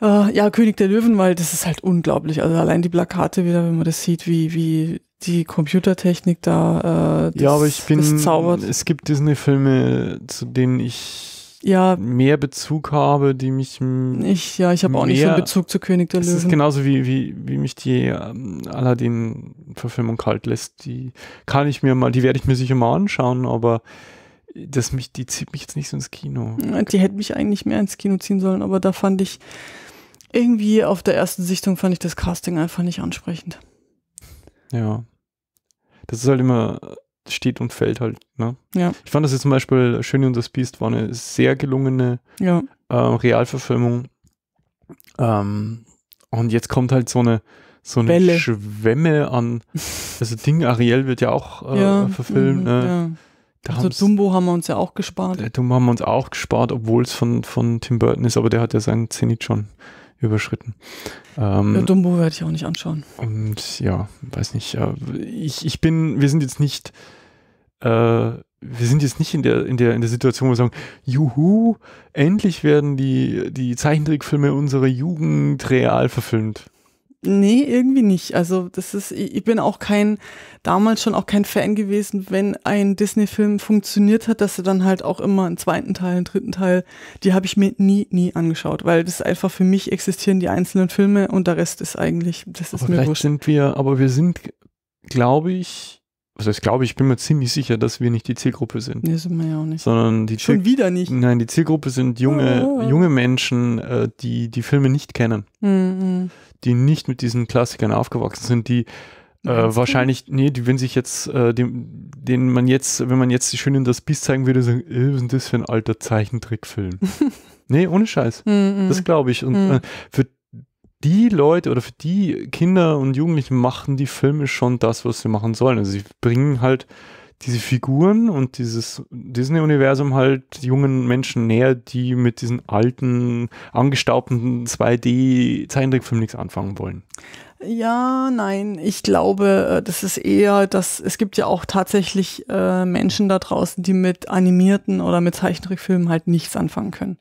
Äh, ja, König der Löwen, weil das ist halt unglaublich. Also allein die Plakate wieder, wenn man das sieht, wie, wie die Computertechnik da äh, das, ja, aber ich bin, das es gibt Disney-Filme, zu denen ich Ja, mehr Bezug habe, die mich ich, ja, ich habe auch nicht so einen Bezug zu König der Es ist Löwen. genauso wie, wie, wie mich die ähm, Aladdin-Verfilmung kalt lässt. Die kann ich mir mal, die werde ich mir sicher mal anschauen, aber das mich, die zieht mich jetzt nicht so ins Kino. Die hätte mich eigentlich mehr ins Kino ziehen sollen, aber da fand ich irgendwie auf der ersten Sichtung fand ich das Casting einfach nicht ansprechend. Ja. Das ist halt immer, steht und fällt halt, ne? Ja. Ich fand das jetzt zum Beispiel Schöne und das Biest war eine sehr gelungene Ja, äh, Realverfilmung. Ähm, und jetzt kommt halt so eine so eine Welle. Schwemme an. <laughs> Also Ding Ariel wird ja auch äh, ja, verfilmt. mhm, ne? Da Also Dumbo haben wir uns ja auch gespart. Dumm haben wir uns auch gespart, obwohl es von, von Tim Burton ist, aber der hat ja seinen Zenit schon überschritten. Ähm, Ja, Dumbo werde ich auch nicht anschauen. und ja, weiß nicht. äh, Ich, ich bin, wir sind jetzt nicht, äh, wir sind jetzt nicht in der, in der, in der Situation, wo wir sagen, juhu, endlich werden die, die Zeichentrickfilme unserer Jugend real verfilmt. Nee, irgendwie nicht. Also das ist, ich bin auch kein, damals schon auch kein Fan gewesen, wenn ein Disney-Film funktioniert hat, dass er dann halt auch immer einen zweiten Teil, einen dritten Teil, die habe ich mir nie, nie angeschaut, weil das einfach für mich existieren die einzelnen Filme und der Rest ist eigentlich, das ist Aber mir vielleicht wurscht. sind wir, aber wir sind, glaube ich, also ich glaube, ich bin mir ziemlich sicher, dass wir nicht die Zielgruppe sind, Nee, sind wir ja auch nicht. sondern die Schon wieder nicht. Nein, die Zielgruppe sind junge, Ah. junge Menschen, äh, die die Filme nicht kennen, Mhm. Die nicht mit diesen Klassikern aufgewachsen sind, die äh, wahrscheinlich, nee, die, wenn sich jetzt, äh, dem, den man jetzt, wenn man jetzt die Schöne und das Biest zeigen würde, sagen, äh, was ist das für ein alter Zeichentrickfilm? <laughs> nee, ohne Scheiß. Mhm. Das glaube ich. Und Mhm. äh, für die Leute oder für die Kinder und Jugendlichen machen die Filme schon das, was sie machen sollen. Also sie bringen halt diese Figuren und dieses Disney-Universum halt jungen Menschen näher, die mit diesen alten, angestaubten 2D-Zeichentrickfilmen nichts anfangen wollen. Ja, nein, ich glaube, äh, das ist eher, dass es gibt ja auch tatsächlich äh, Menschen da draußen, die mit animierten oder mit Zeichentrickfilmen halt nichts anfangen können.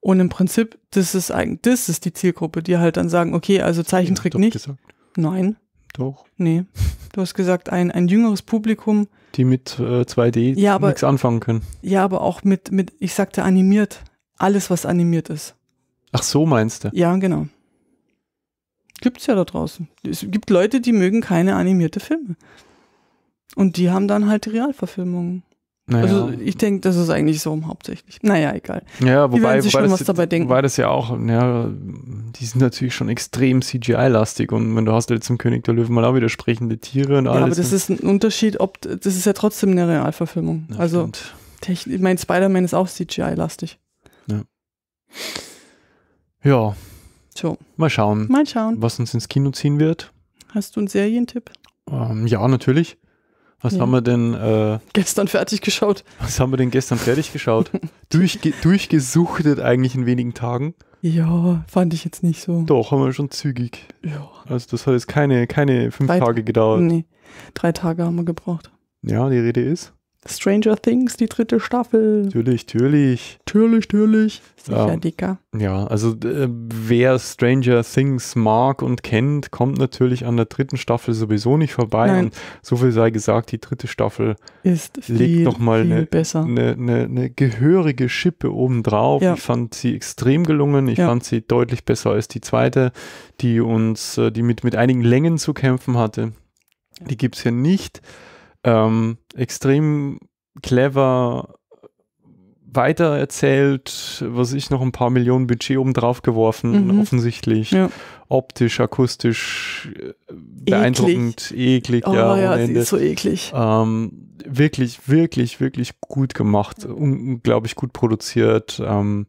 Und im Prinzip, das ist eigentlich, das ist die Zielgruppe, die halt dann sagen, okay, also Zeichentrick nicht. gesagt. Nein, Doch. nee. Du hast gesagt, ein, ein jüngeres Publikum, Die mit äh, 2D Ja, aber- nichts anfangen können. ja, aber auch mit, mit, ich sagte animiert. Alles, was animiert ist. Ach so, meinst du? Ja, genau. Gibt's ja da draußen. Es gibt Leute, die mögen keine animierte Filme. Und die haben dann halt die Realverfilmungen. Naja. Also ich denke, das ist eigentlich so hauptsächlich. Naja, egal. Ja, wobei, wobei, schon das, was dabei denken. wobei das ja auch, ja, die sind natürlich schon extrem CGI-lastig und wenn du hast jetzt im König der Löwen mal auch wieder sprechende Tiere und Ja, alles. aber das ist ein Unterschied, ob das ist ja trotzdem eine Realverfilmung. Ja, also ich meine, Spider-Man ist auch CGI-lastig. Ja, So, mal schauen, mal schauen. was uns ins Kino ziehen wird. Hast du einen Serientipp? Ähm, ja, natürlich. Was Ja. haben wir denn, äh, Gestern fertig geschaut. was haben wir denn gestern fertig geschaut? <laughs> Durchge durchgesuchtet eigentlich in wenigen Tagen. Ja, fand ich jetzt nicht so. Doch, haben wir schon zügig. Ja. Also das hat jetzt keine, keine fünf Drei- Tage gedauert. Nee, drei Tage haben wir gebraucht. Ja, die Rede ist. Stranger Things, die dritte Staffel. Natürlich, natürlich. Natürlich, natürlich. Sicher, Ja. Dicker. Ja, also äh, wer Stranger Things mag und kennt, kommt natürlich an der dritten Staffel sowieso nicht vorbei. Nein. Und so viel sei gesagt, die dritte Staffel Ist viel, Legt noch mal viel eine- besser. eine, eine, eine gehörige Schippe obendrauf. Ja. Ich fand sie extrem gelungen. Ich Ja. fand sie deutlich besser als die zweite, die uns, äh, die mit, mit einigen Längen zu kämpfen hatte. Die gibt es hier nicht. Ähm, extrem clever weitererzählt, was ich noch ein paar Millionen Budget obendrauf geworfen, Mhm. offensichtlich. Ja. Optisch, akustisch, äh, beeindruckend, eklig, Oh ja, ja, sie Ende. ist so eklig. Ähm, wirklich, wirklich, wirklich gut gemacht, unglaublich gut produziert. Ähm,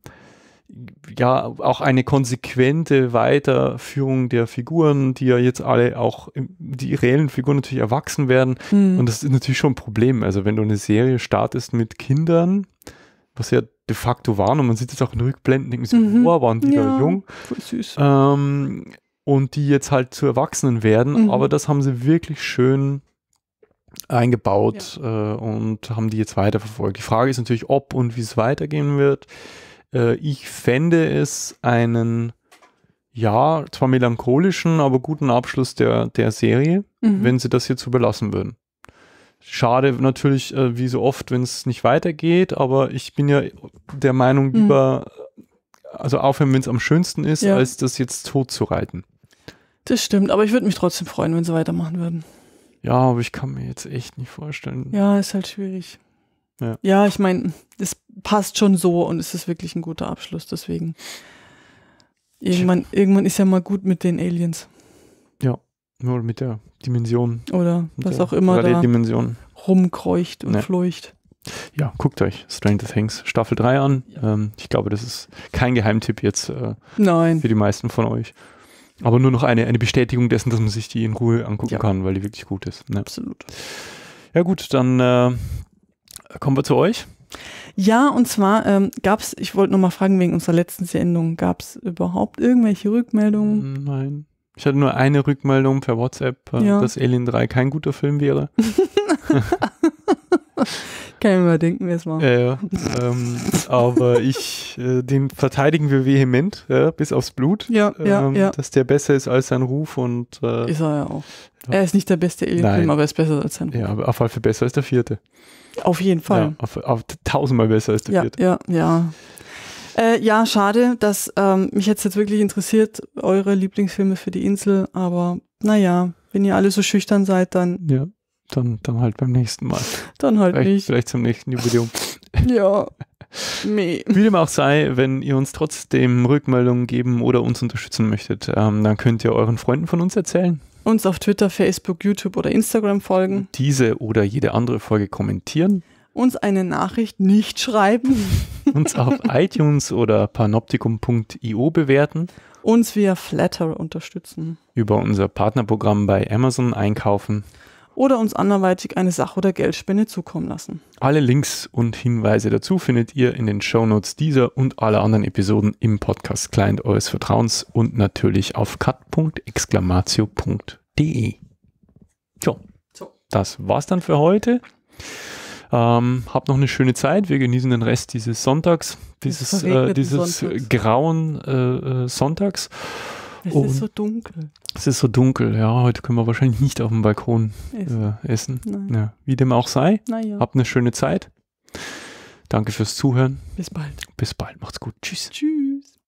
ja, auch eine konsequente Weiterführung der Figuren, die ja jetzt alle auch, die reellen Figuren natürlich erwachsen werden. Hm. Und das ist natürlich schon ein Problem. Also wenn du eine Serie startest mit Kindern, was ja de facto waren, und man sieht es auch in Rückblenden, denkt man sich, Mhm. boah, waren die Ja. da jung. Voll süß. Ähm, und die jetzt halt zu Erwachsenen werden. Mhm. Aber das haben sie wirklich schön eingebaut äh, und haben die jetzt weiterverfolgt. Die Frage ist natürlich, ob und wie es weitergehen wird. Äh, ich fände es einen, ja, zwar melancholischen, aber guten Abschluss der, der Serie, Mhm. wenn sie das jetzt überlassen würden. Schade natürlich, äh, wie so oft, wenn es nicht weitergeht, aber ich bin ja der Meinung, Mhm. lieber, also aufhören, wenn es am schönsten ist, Ja. als das jetzt tot zu reiten. Das stimmt, aber ich würde mich trotzdem freuen, wenn sie weitermachen würden. Ja, aber ich kann mir jetzt echt nicht vorstellen. Ja, ist halt schwierig. Ja. Ja, ich meine, es passt schon so und es ist wirklich ein guter Abschluss, deswegen. Irgendwann, irgendwann ist ja mal gut mit den Aliens. Nur mit der Dimension. Oder mit was auch immer da Dimension. rumkreucht und Ja. fleucht. Ja, guckt euch Stranger Things Staffel 3 an. Ähm, ich glaube, das ist kein Geheimtipp jetzt äh, Nein. für die meisten von euch. Aber nur noch eine, eine Bestätigung dessen, dass man sich die in Ruhe angucken Ja. kann, weil die wirklich gut ist. Ne? Absolut. Ja gut, dann äh, kommen wir zu euch. Ja, und zwar ähm, gab es, ich wollte noch mal fragen wegen unserer letzten Sendung, gab es überhaupt irgendwelche Rückmeldungen? Nein. Ich hatte nur eine Rückmeldung per WhatsApp, äh, Ja. dass Alien 3 kein guter Film wäre. <laughs> <laughs> Kann ich mir mal denken, wer es war. Ja, ja. ähm, aber ich, äh, den verteidigen wir vehement, ja, bis aufs Blut. Ja, ähm, ja. Dass der besser ist als sein Ruf und äh, Ist er ja auch. Er ist nicht der beste. Alien-Film, aber er ist besser als sein Ruf. ja, aber auf jeden Fall besser als der vierte. Auf jeden Fall. Ja, auf, auf tausendmal besser als der vierte. ja, ja. Äh, ja, schade, dass ähm, mich jetzt jetzt wirklich interessiert, eure Lieblingsfilme für die Insel, aber naja, wenn ihr alle so schüchtern seid, dann, Ja, dann, dann halt beim nächsten Mal. dann halt Vielleicht, nicht. vielleicht zum nächsten Jubiläum. <laughs> Ja. <laughs> Nee. Wie dem auch sei, wenn ihr uns trotzdem Rückmeldungen geben oder uns unterstützen möchtet, ähm, dann könnt ihr euren Freunden von uns erzählen. Uns auf Twitter, Facebook, YouTube oder Instagram folgen. Diese oder jede andere Folge kommentieren. Uns eine Nachricht nicht schreiben. <laughs> Uns auf iTunes oder panoptikum.io bewerten. Uns via Flatter unterstützen. Über unser Partnerprogramm bei Amazon einkaufen. Oder uns anderweitig eine Sach- oder Geldspende zukommen lassen. Alle Links und Hinweise dazu findet ihr in den Shownotes dieser und aller anderen Episoden im Podcast Client eures Vertrauens und natürlich auf cut.exclamatio.de. So, So. das war's dann für heute. Ähm, habt noch eine schöne Zeit. Wir genießen den Rest dieses Sonntags, dieses, äh, dieses Sonntags. grauen äh, äh, Sonntags. Es und ist so dunkel. Es ist so dunkel, ja. Heute können wir wahrscheinlich nicht auf dem Balkon essen. Äh, essen. Ja, wie dem auch sei. Ja. Habt eine schöne Zeit. Danke fürs Zuhören. Bis bald. Bis bald. Macht's gut. Tschüss. Tschüss.